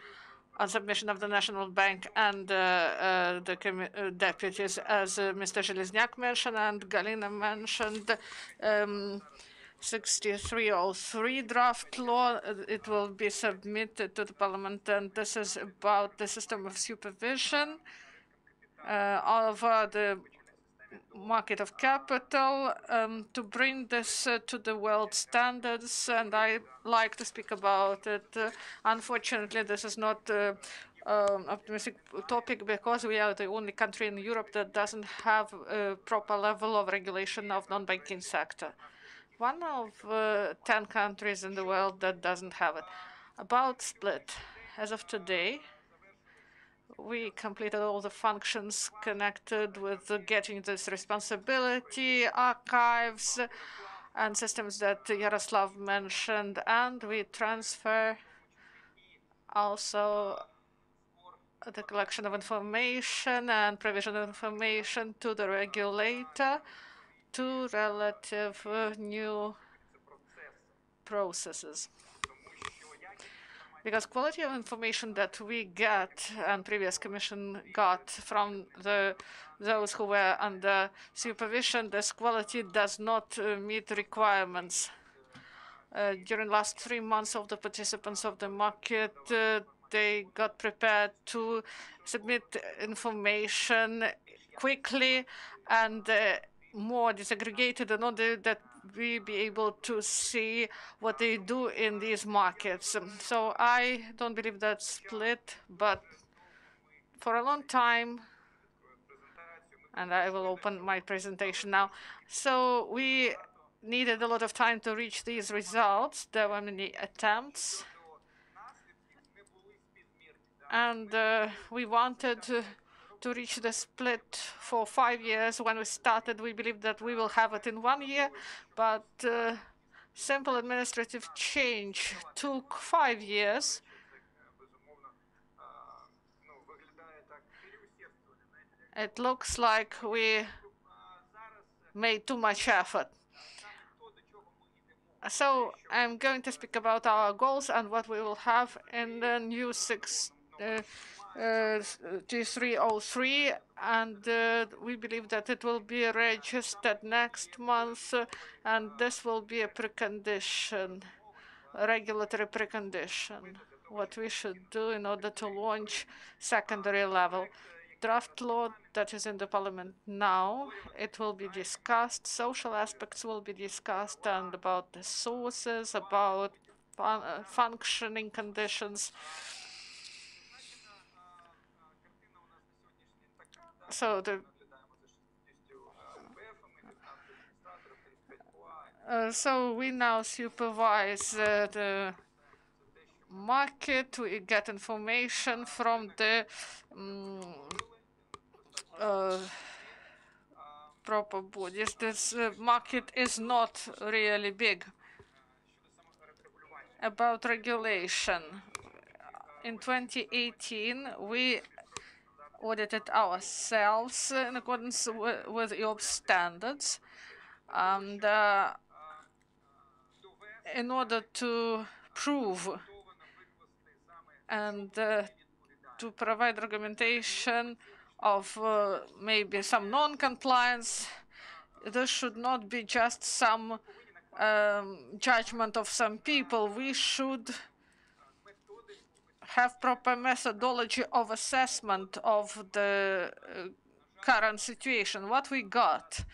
on submission of the National Bank and uh, uh, the uh, deputies, as uh, Mr. Zheleznyak mentioned and Galina mentioned. Um, 6303 draft law. It will be submitted to the parliament, and this is about the system of supervision over the market of capital um, to bring this uh, to the world standards, and I like to speak about it. Uh, unfortunately, this is not uh, um, optimistic topic because we are the only country in Europe that doesn't have a proper level of regulation of non-banking sector. One of uh, 10 countries in the world that doesn't have it. About split, as of today, we completed all the functions connected with getting this responsibility, archives, and systems that Yaroslav mentioned, and we transfer also the collection of information and provision of information to the regulator, to relative uh, new processes. Because quality of information that we get and previous commission got from the those who were under supervision, this quality does not uh, meet requirements. Uh, during last three months of the participants of the market, uh, they got prepared to submit information quickly and uh, more disaggregated in order that we be able to see what they do in these markets. So I don't believe that split, but for a long time, and I will open my presentation now. So we needed a lot of time to reach these results. There were many attempts. And uh, we wanted to, reach the split for five years. When we started, we believed that we will have it in one year, but uh, simple administrative change took five years. It looks like we made too much effort. So I'm going to speak about our goals and what we will have in the new six uh, uh, T303, and uh, we believe that it will be registered next month, uh, and this will be a precondition, a regulatory precondition, what we should do in order to launch secondary level draft law that is in the parliament now. It will be discussed, social aspects will be discussed, and about the sources, about fun uh, functioning conditions. So the uh, so we now supervise uh, the market. We get information from the um, uh, proper bodies. This uh, market is not really big. About regulation, in 2018, we audited ourselves in accordance with, EOP standards. And uh, in order to prove and uh, to provide argumentation of uh, maybe some non-compliance. This should not be just some um, judgment of some people. We should have proper methodology of assessment of the uh, current situation. What we got?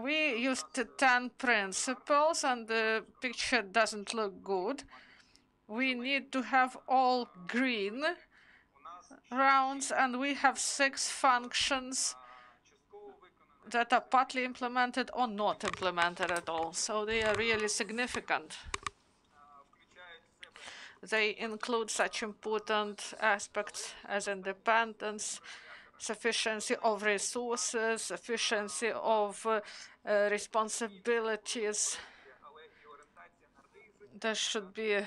We used 10 principles and the picture doesn't look good. We need to have all green rounds, and we have six functions that are partly implemented or not implemented at all. So they are really significant. They include such important aspects as independence, sufficiency of resources, sufficiency of uh, uh, responsibilities. There should be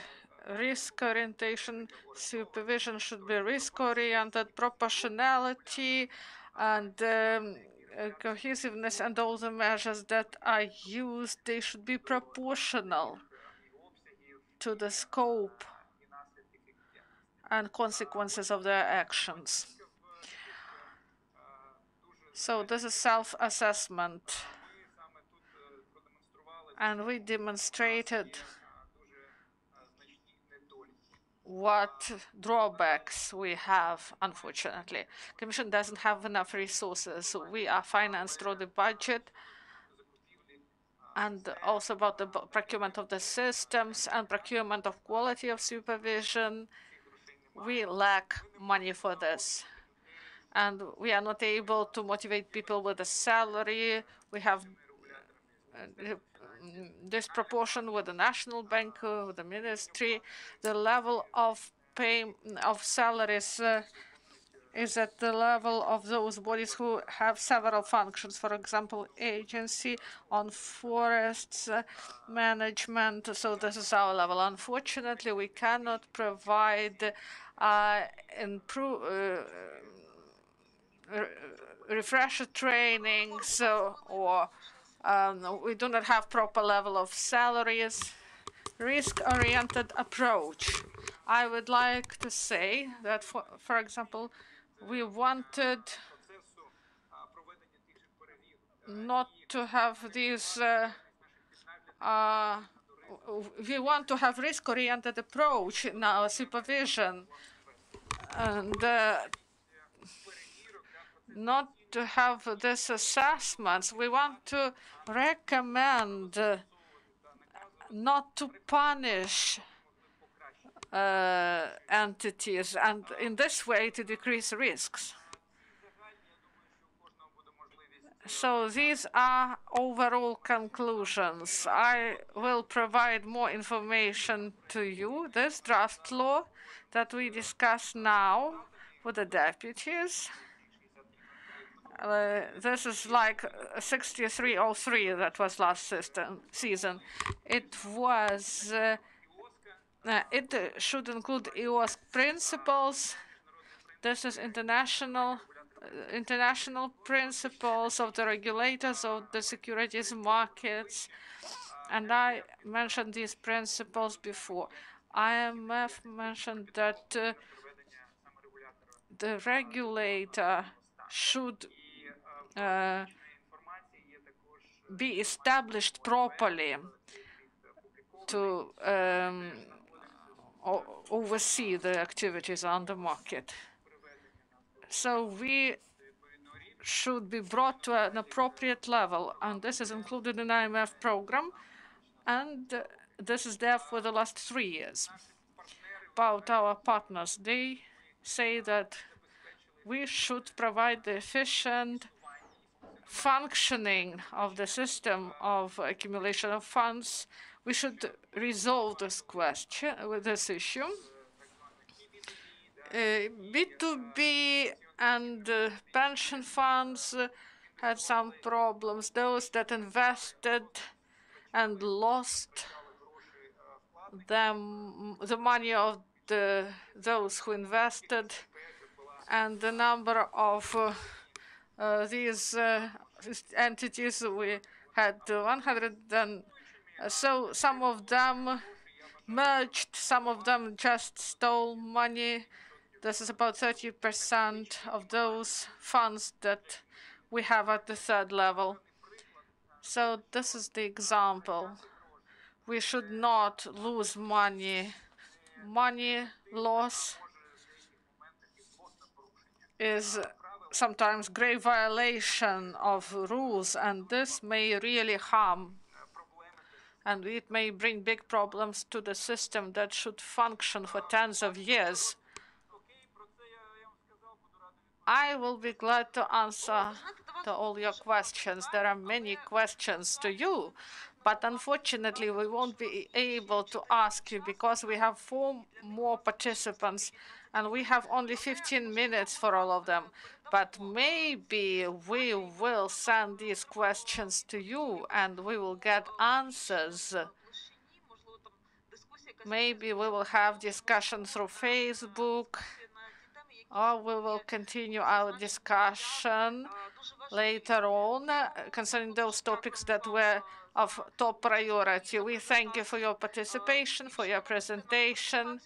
risk orientation supervision should be risk oriented, proportionality, and um, uh, cohesiveness, and all the measures that are used, they should be proportional to the scope and consequences of their actions. So this is self-assessment. And we demonstrated what drawbacks we have, unfortunately. Commission doesn't have enough resources. We are financed through the budget and also about the procurement of the systems and procurement of quality of supervision. We lack money for this. And we are not able to motivate people with a salary. We have uh, this proportion with the national bank, uh, with the ministry, the level of pay of salaries uh, is at the level of those bodies who have several functions. For example, agency on forests uh, management. So this is our level. Unfortunately, we cannot provide uh, improve. Uh, refresher trainings or um, we do not have proper level of salaries risk-oriented approach i would like to say that for, for example we wanted not to have these uh, uh, we want to have risk-oriented approach in our supervision and uh, not to have this assessments. We want to recommend uh, not to punish uh, entities and in this way to decrease risks. So these are overall conclusions. I will provide more information to you. This draft law that we discuss now with the deputies uh, this is like 6303 that was last system, season. It was, uh, uh, it should include IOSCO principles. This is international international principles of the regulators of the securities markets. And I mentioned these principles before. IMF mentioned that uh, the regulator should uh, be established properly to um, oversee the activities on the market. So we should be brought to an appropriate level, and this is included in IMF program, and this is there for the last three years. About our partners, they say that we should provide the efficient functioning of the system of accumulation of funds, we should resolve this question with this issue. Uh, B2B and uh, pension funds uh, had some problems. Those that invested and lost them, the money of the those who invested, and the number of uh, uh, these uh, entities, we had 100 and uh, so some of them merged, some of them just stole money. This is about 30% of those funds that we have at the third level. So this is the example. We should not lose money. Money loss is sometimes grave violation of rules, and this may really harm and it may bring big problems to the system that should function for tens of years. I will be glad to answer to all your questions. There are many questions to you, but unfortunately we won't be able to ask you because we have four more participants and we have only 15 minutes for all of them. But maybe we will send these questions to you and we will get answers. Maybe we will have discussion through Facebook or we will continue our discussion later on concerning those topics that were of top priority. We thank you for your participation, for your presentation.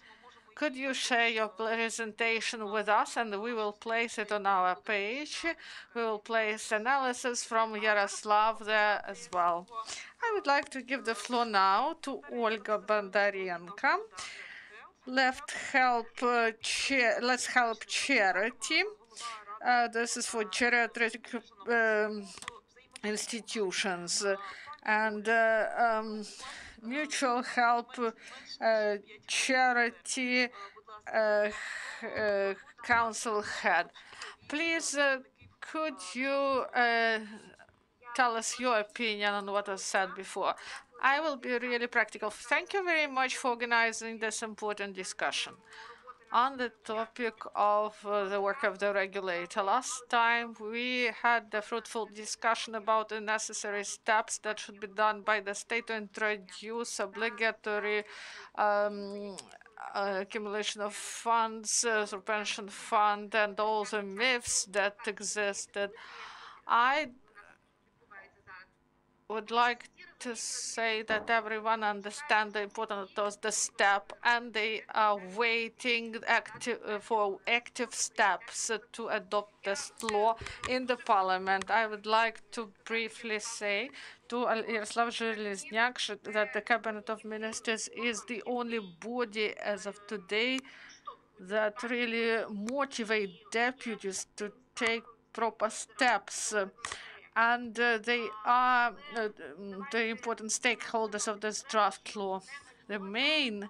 Could you share your presentation with us and we will place it on our page. We will place analysis from Yaroslav there as well. I would like to give the floor now to Olga Bondarenko. Left help, uh, let's help charity. Uh, this is for geriatric um, institutions and uh, um, mutual help uh, charity uh, council head. Please, could you tell us your opinion on what was said before? I will be really practical. Thank you very much for organizing this important discussion. on the topic of uh, the work of the regulator. Last time we had a fruitful discussion about the necessary steps that should be done by the state to introduce obligatory um, accumulation of funds uh, through pension fund and all the myths that existed. I would like to say that everyone understands the importance of the step and they are waiting uh, for active steps to adopt this law in the parliament. I would like to briefly say to Yaroslav Zheleznyak that the cabinet of ministers is the only body as of today that really motivate deputies to take proper steps and uh, they are uh, the important stakeholders of this draft law. The main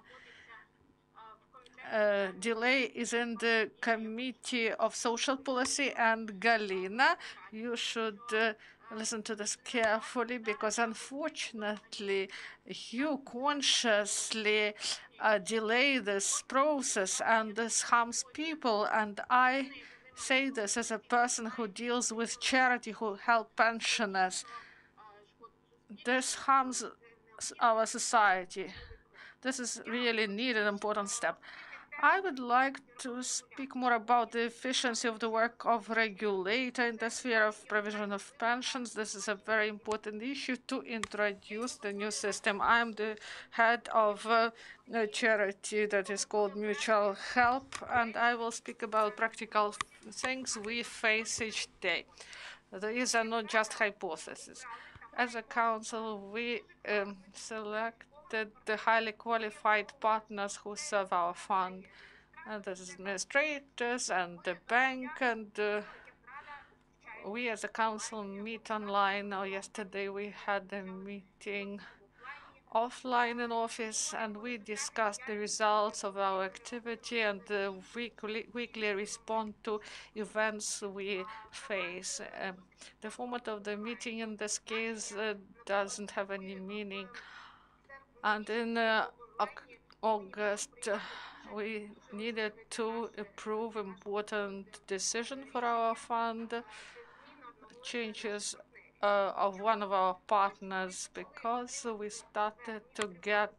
uh, delay is in the Committee of Social Policy and Galina. You should uh, listen to this carefully because unfortunately you consciously uh, delay this process and this harms people and I say this as a person who deals with charity, who help pensioners. This harms our society. This is really needed important step. I would like to speak more about the efficiency of the work of regulator in the sphere of provision of pensions. This is a very important issue to introduce the new system. I'm the head of uh, a charity that is called Mutual Help, and I will speak about practical things we face each day. These are not just hypotheses. As a council, we um, select the highly qualified partners who serve our fund. And the administrators and the bank and uh, we as a council meet online. Now, yesterday we had a meeting offline in office and we discussed the results of our activity and the weekly, weekly respond to events we face. Um, the format of the meeting in this case uh, doesn't have any meaning. And in uh, August, uh, we needed to approve important decision for our fund, changes uh, of one of our partners, because we started to get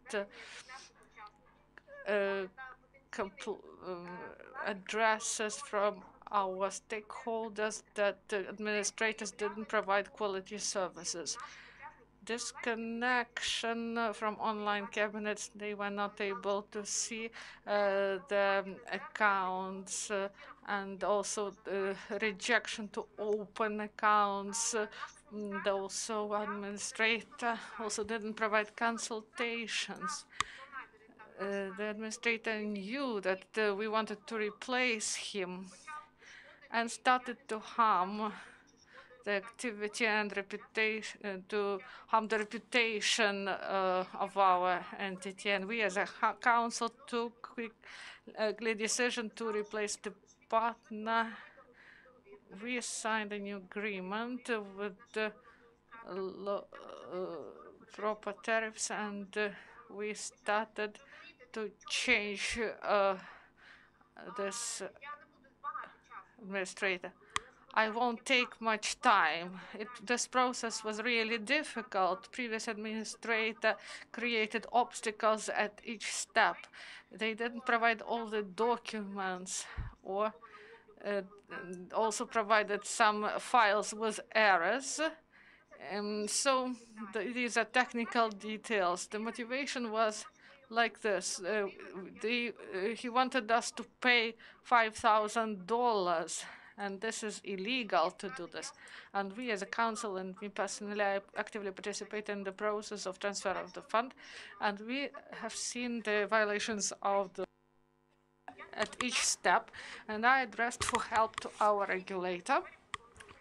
uh, um, addresses from our stakeholders that administrators didn't provide quality services disconnection from online cabinets. They were not able to see uh, the accounts uh, and also the rejection to open accounts. And also administrator also didn't provide consultations. Uh, the administrator knew that uh, we wanted to replace him and started to harm the activity and reputation uh, to harm the reputation uh, of our entity. And we as a council took quick, quickly decision to replace the partner. We signed a new agreement with the uh, proper tariffs and uh, we started to change uh, this administrator. I won't take much time. It, this process was really difficult. Previous administrator created obstacles at each step. They didn't provide all the documents or uh, also provided some files with errors. And so the, these are technical details. The motivation was like this. Uh, they, uh, he wanted us to pay $5,000 and this is illegal to do this. And we as a council and me personally, I actively participate in the process of transfer of the fund, and we have seen the violations of the at each step, and I addressed for help to our regulator,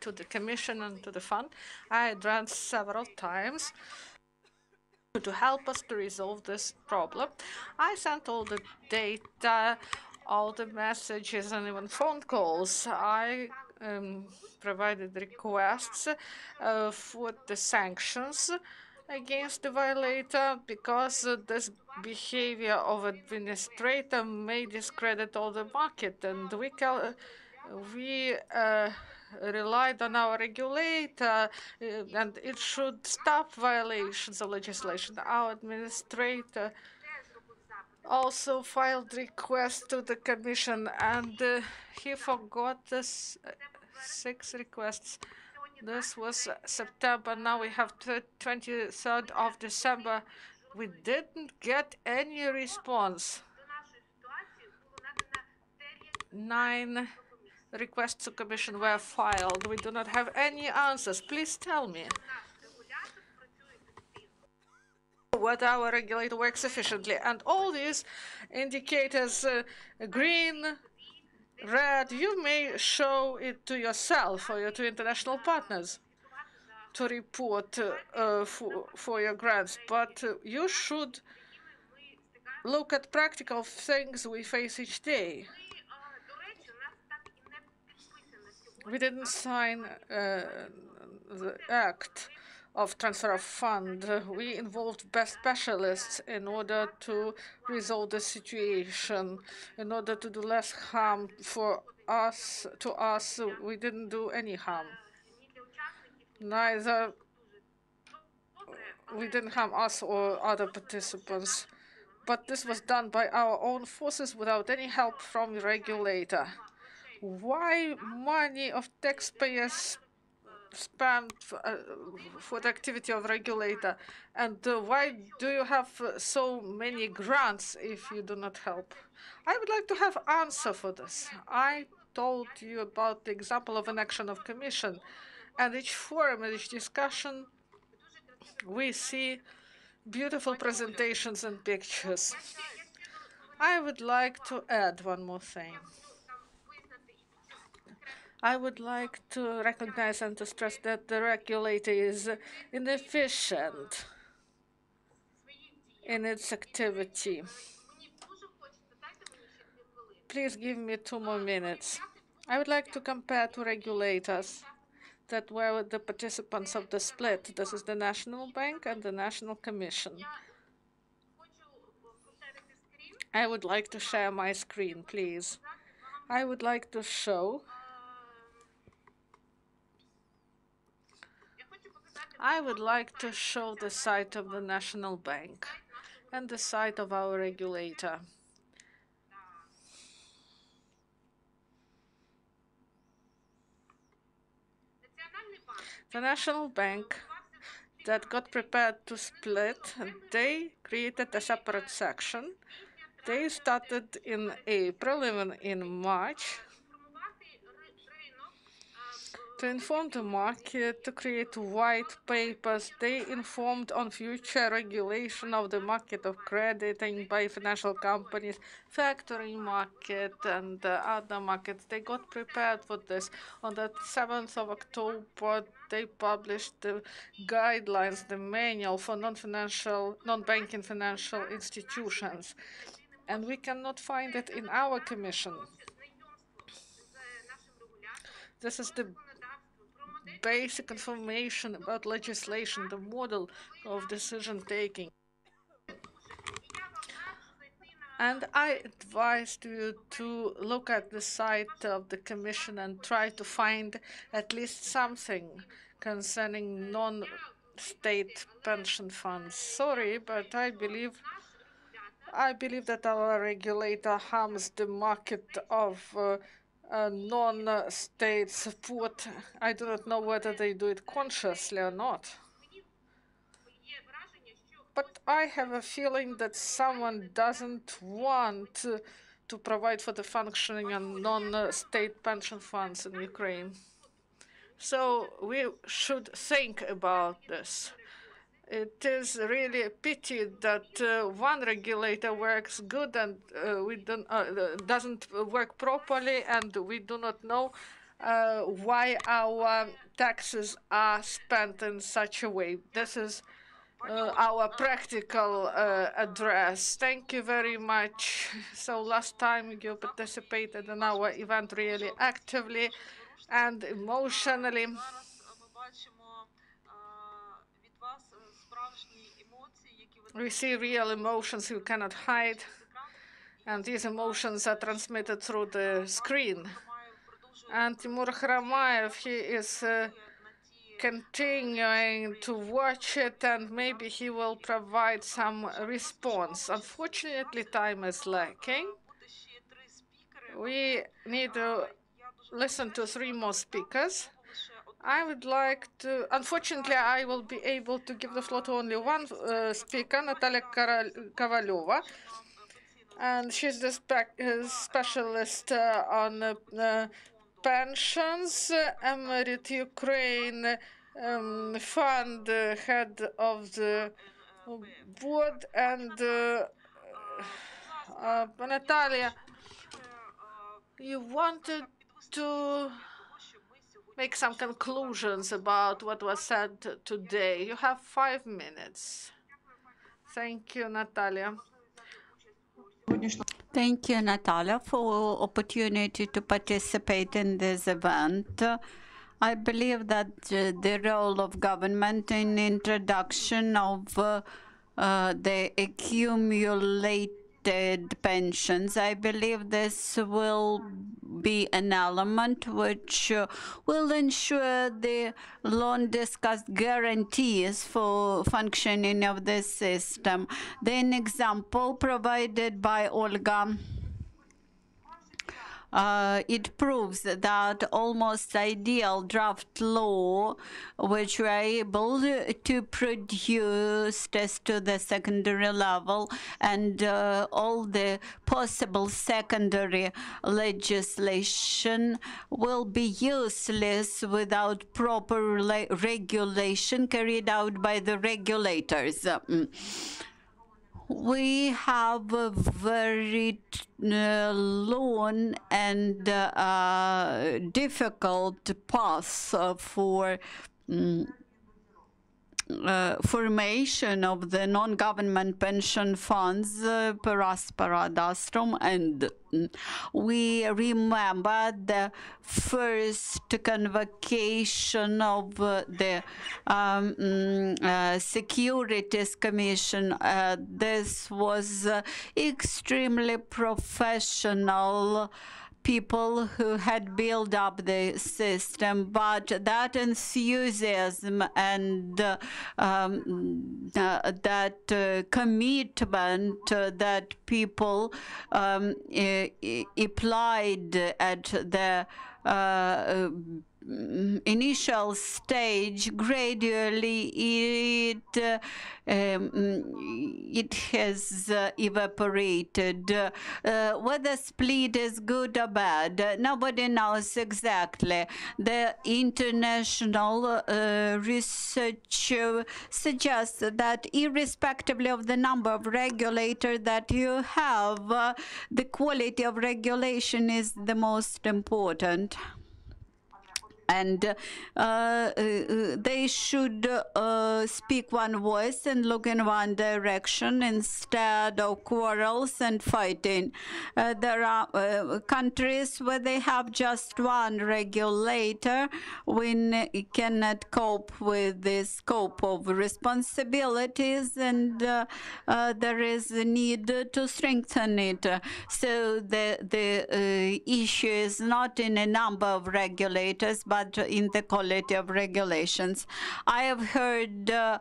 to the commission and to the fund. I addressed several times to help us to resolve this problem. I sent all the data all the messages and even phone calls. I um, provided requests uh, for the sanctions against the violator because uh, this behavior of administrator may discredit all the market and we can we uh, relied on our regulator uh, and it should stop violations of legislation. Our administrator also filed requests to the commission and uh, he forgot this uh, six requests. This was September. Now we have 23rd of December. We didn't get any response. Nine requests to commission were filed. We do not have any answers. Please tell me. What our regulator works efficiently. And all these indicators, uh, green, red, you may show it to yourself or to international partners to report uh, for, for your grants, but uh, you should look at practical things we face each day. we didn't sign uh, the act of transfer of fund. We involved best specialists in order to resolve the situation, in order to do less harm for us. To us, we didn't do any harm. Neither we didn't harm us or other participants. But this was done by our own forces without any help from the regulator why money of taxpayers spent uh, for the activity of regulator. And uh, why do you have uh, so many grants if you do not help? I would like to have answer for this. I told you about the example of an action of commission. And each forum and each discussion we see beautiful presentations and pictures. I would like to add one more thing I would like to recognize and to stress that the regulator is inefficient in its activity. Please give me two more minutes. I would like to compare two regulators that were the participants of the split. This is the National Bank and the National Commission. I would like to share my screen, please. I would like to show I would like to show the site of the National Bank and the site of our regulator. The National Bank that got prepared to split, they created a separate section. They started in April, even in March, to inform the market, to create white papers. They informed on future regulation of the market of crediting by financial companies, factoring market, and uh, other markets. They got prepared for this. On the 7th of October, they published the guidelines, the manual for non-financial, non-banking financial institutions. And we cannot find it in our commission. This is the basic information about legislation, the model of decision taking. And I advise you to look at the site of the Commission and try to find at least something concerning non-state pension funds. Sorry, but I believe I believe that our regulator harms the market of uh, uh, non-state support. I do not know whether they do it consciously or not. But I have a feeling that someone doesn't want to, to provide for the functioning of non-state pension funds in Ukraine. So we should think about this it is really a pity that uh, one regulator works good and uh, we don't, uh, doesn't work properly, and we do not know uh, why our taxes are spent in such a way. This is uh, our practical uh, address. Thank you very much. [laughs] So last time you participated in our event really actively and emotionally. We see real emotions you cannot hide, and these emotions are transmitted through the screen. And Timur Khromayev, he is uh, continuing to watch it, and maybe he will provide some response. Unfortunately, time is lacking. We need to listen to three more speakers. I would like to, unfortunately, I will be able to give the floor to only one uh, speaker, Natalia Kovaleva. And she's the spe uh, specialist uh, on uh, pensions, Emerit Ukraine um, fund head of the board, and uh, uh, Natalia, you wanted to make some conclusions about what was said today. You have five minutes. Thank you, Natalia. Thank you, Natalia, for opportunity to participate in this event. I believe that uh, the role of government in introduction of uh, uh, the accumulate pensions. I believe this will be an element which uh, will ensure the long discussed guarantees for functioning of the system. Then example provided by Olga uh, it proves that almost ideal draft law, which we are able to produce test to the secondary level and uh, all the possible secondary legislation will be useless without proper regulation carried out by the regulators. We have a very uh, long and uh, difficult path for um, uh, formation of the non-government pension funds, uh, Paraspara Dastrom, and we remember the first convocation of uh, the um, mm, uh, Securities Commission. Uh, this was uh, extremely professional people who had built up the system, but that enthusiasm and uh, um, uh, that uh, commitment that people um, applied at the uh, initial stage, gradually it uh, um, it has uh, evaporated. Uh, whether split is good or bad, nobody knows exactly. The international uh, research suggests that irrespectively of the number of regulators that you have, uh, the quality of regulation is the most important and uh, uh, they should uh, speak one voice and look in one direction instead of quarrels and fighting. Uh, there are uh, countries where they have just one regulator when cannot cope with the scope of responsibilities and uh, there is a need to strengthen it. So the, the issue is not in a number of regulators, but in the quality of regulations. I have heard uh,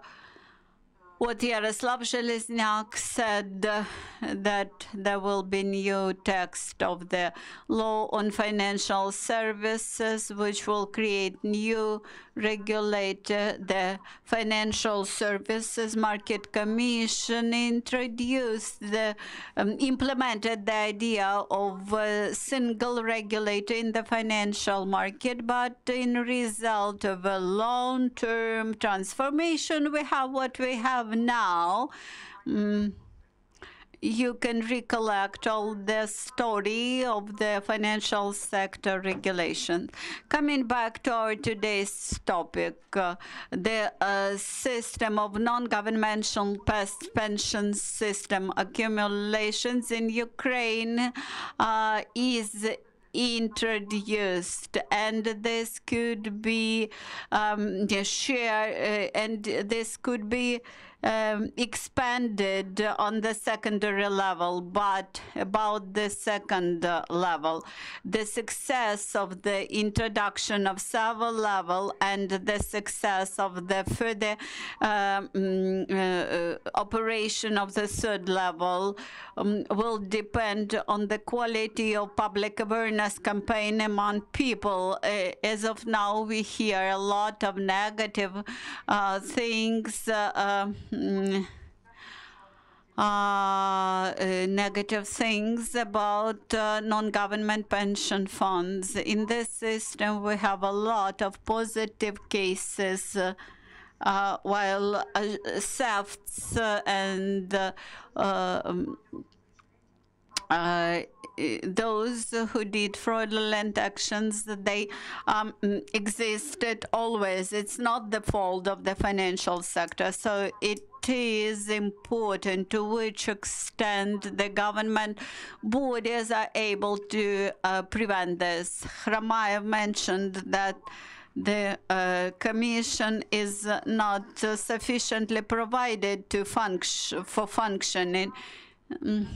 what Yaroslav Zheleznyak said uh, that there will be new text of the law on financial services, which will create new regulator. The Financial Services Market Commission introduced the um, implemented the idea of a single regulator in the financial market, but in result of a long-term transformation, we have what we have now, um, you can recollect all the story of the financial sector regulation. Coming back to our today's topic, uh, the uh, system of non-governmental pension system accumulations in Ukraine uh, is introduced and this could be um, shared uh, and this could be um, expanded on the secondary level, but about the second level, the success of the introduction of several level and the success of the further um, uh, uh, operation of the third level um, will depend on the quality of public awareness campaign among people. Uh, as of now, we hear a lot of negative things. Uh, mm, uh, uh, negative things about uh, non-government pension funds. In this system, we have a lot of positive cases, uh, while uh, thefts and um, those who did fraudulent actions, they um, existed always. It's not the fault of the financial sector. So it is important to which extent the government bodies are able to uh, prevent this. Khromayev mentioned that the uh, commission is not uh, sufficiently provided to function for functioning. Mm.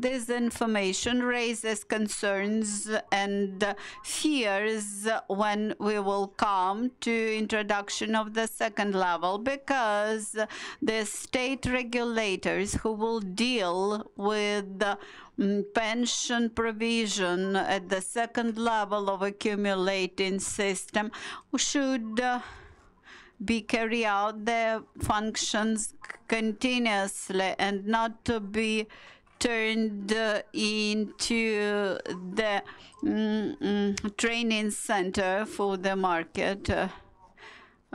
This information raises concerns and fears when we will come to introduction of the second level because the state regulators who will deal with mm, pension provision at the second level of accumulating system should uh, be carry out their functions continuously and not to be turned into the mm, mm, training center for the market.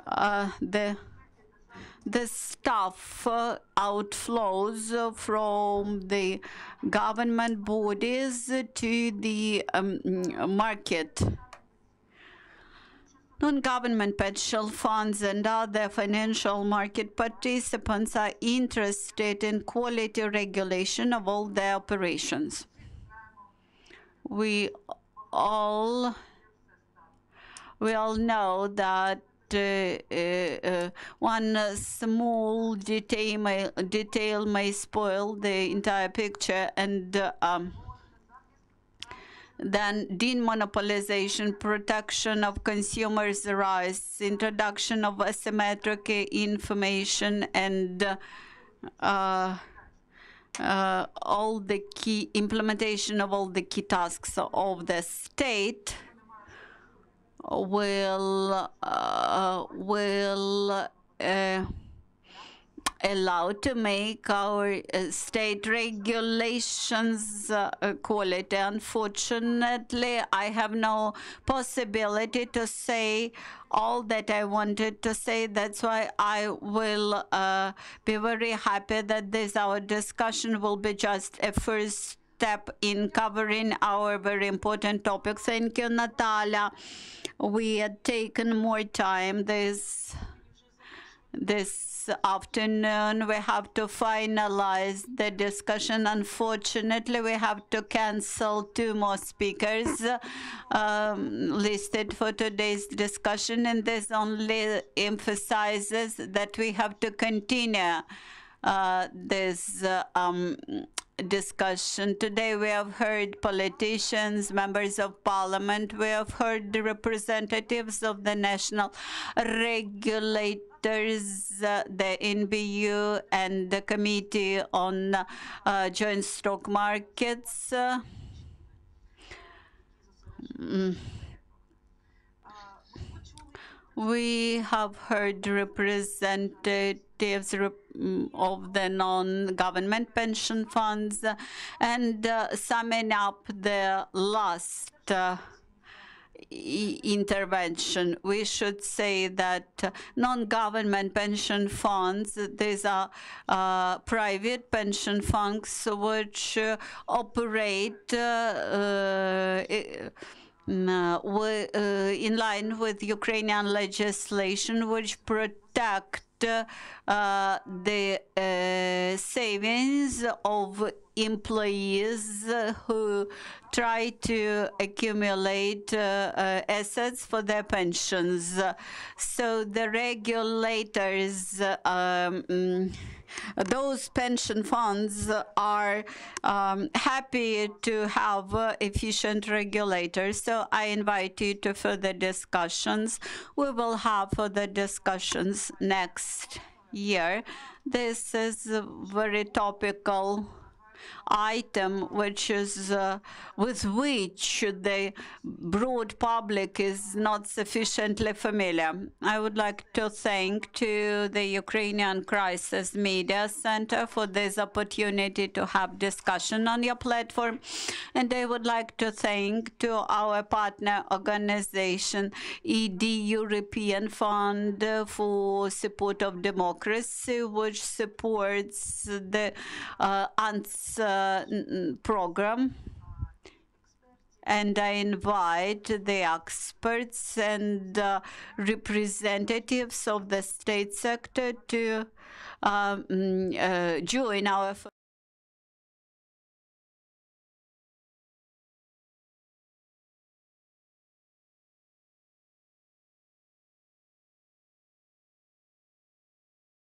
Uh, the the staff uh, outflows from the government bodies to the um, market Non-government pension funds and other financial market participants are interested in quality regulation of all their operations. We all we all know that uh, uh, uh one small detail may, detail may spoil the entire picture and um, then demonopolization, protection of consumers' rights, introduction of asymmetric information, and uh, uh, all the key implementation of all the key tasks of the state will uh, will uh, allowed to make our uh, state regulations uh, quality. Unfortunately, I have no possibility to say all that I wanted to say. That's why I will uh, be very happy that this our discussion will be just a first step in covering our very important topics. Thank you, Natalia. We had taken more time this this afternoon. We have to finalize the discussion. Unfortunately, we have to cancel two more speakers um, listed for today's discussion, and this only emphasizes that we have to continue uh, this uh, um, discussion. Today we have heard politicians, members of parliament, we have heard the representatives of the national regulators uh, the NBU and the Committee on uh, Joint Stock Markets. Uh, mm. We have heard mm, of the non-government pension funds and uh, summing up the last uh, intervention. We should say that non-government pension funds, these are uh, private pension funds which uh, operate uh, uh, uh in line with Ukrainian legislation, which protect the uh, savings of employees who try to accumulate uh, uh, assets for their pensions. So the regulators um, those pension funds are um, happy to have efficient regulators. So I invite you to further discussions. We will have further discussions next year. This is very topical item which is uh, with which the broad public is not sufficiently familiar. I would like to thank to the Ukrainian Crisis Media Center for this opportunity to have discussion on your platform. And I would like to thank to our partner organization, ED European Fund for Support of Democracy, which supports the uh, program. And I invite the experts and uh, representatives of the state sector to um, uh, join our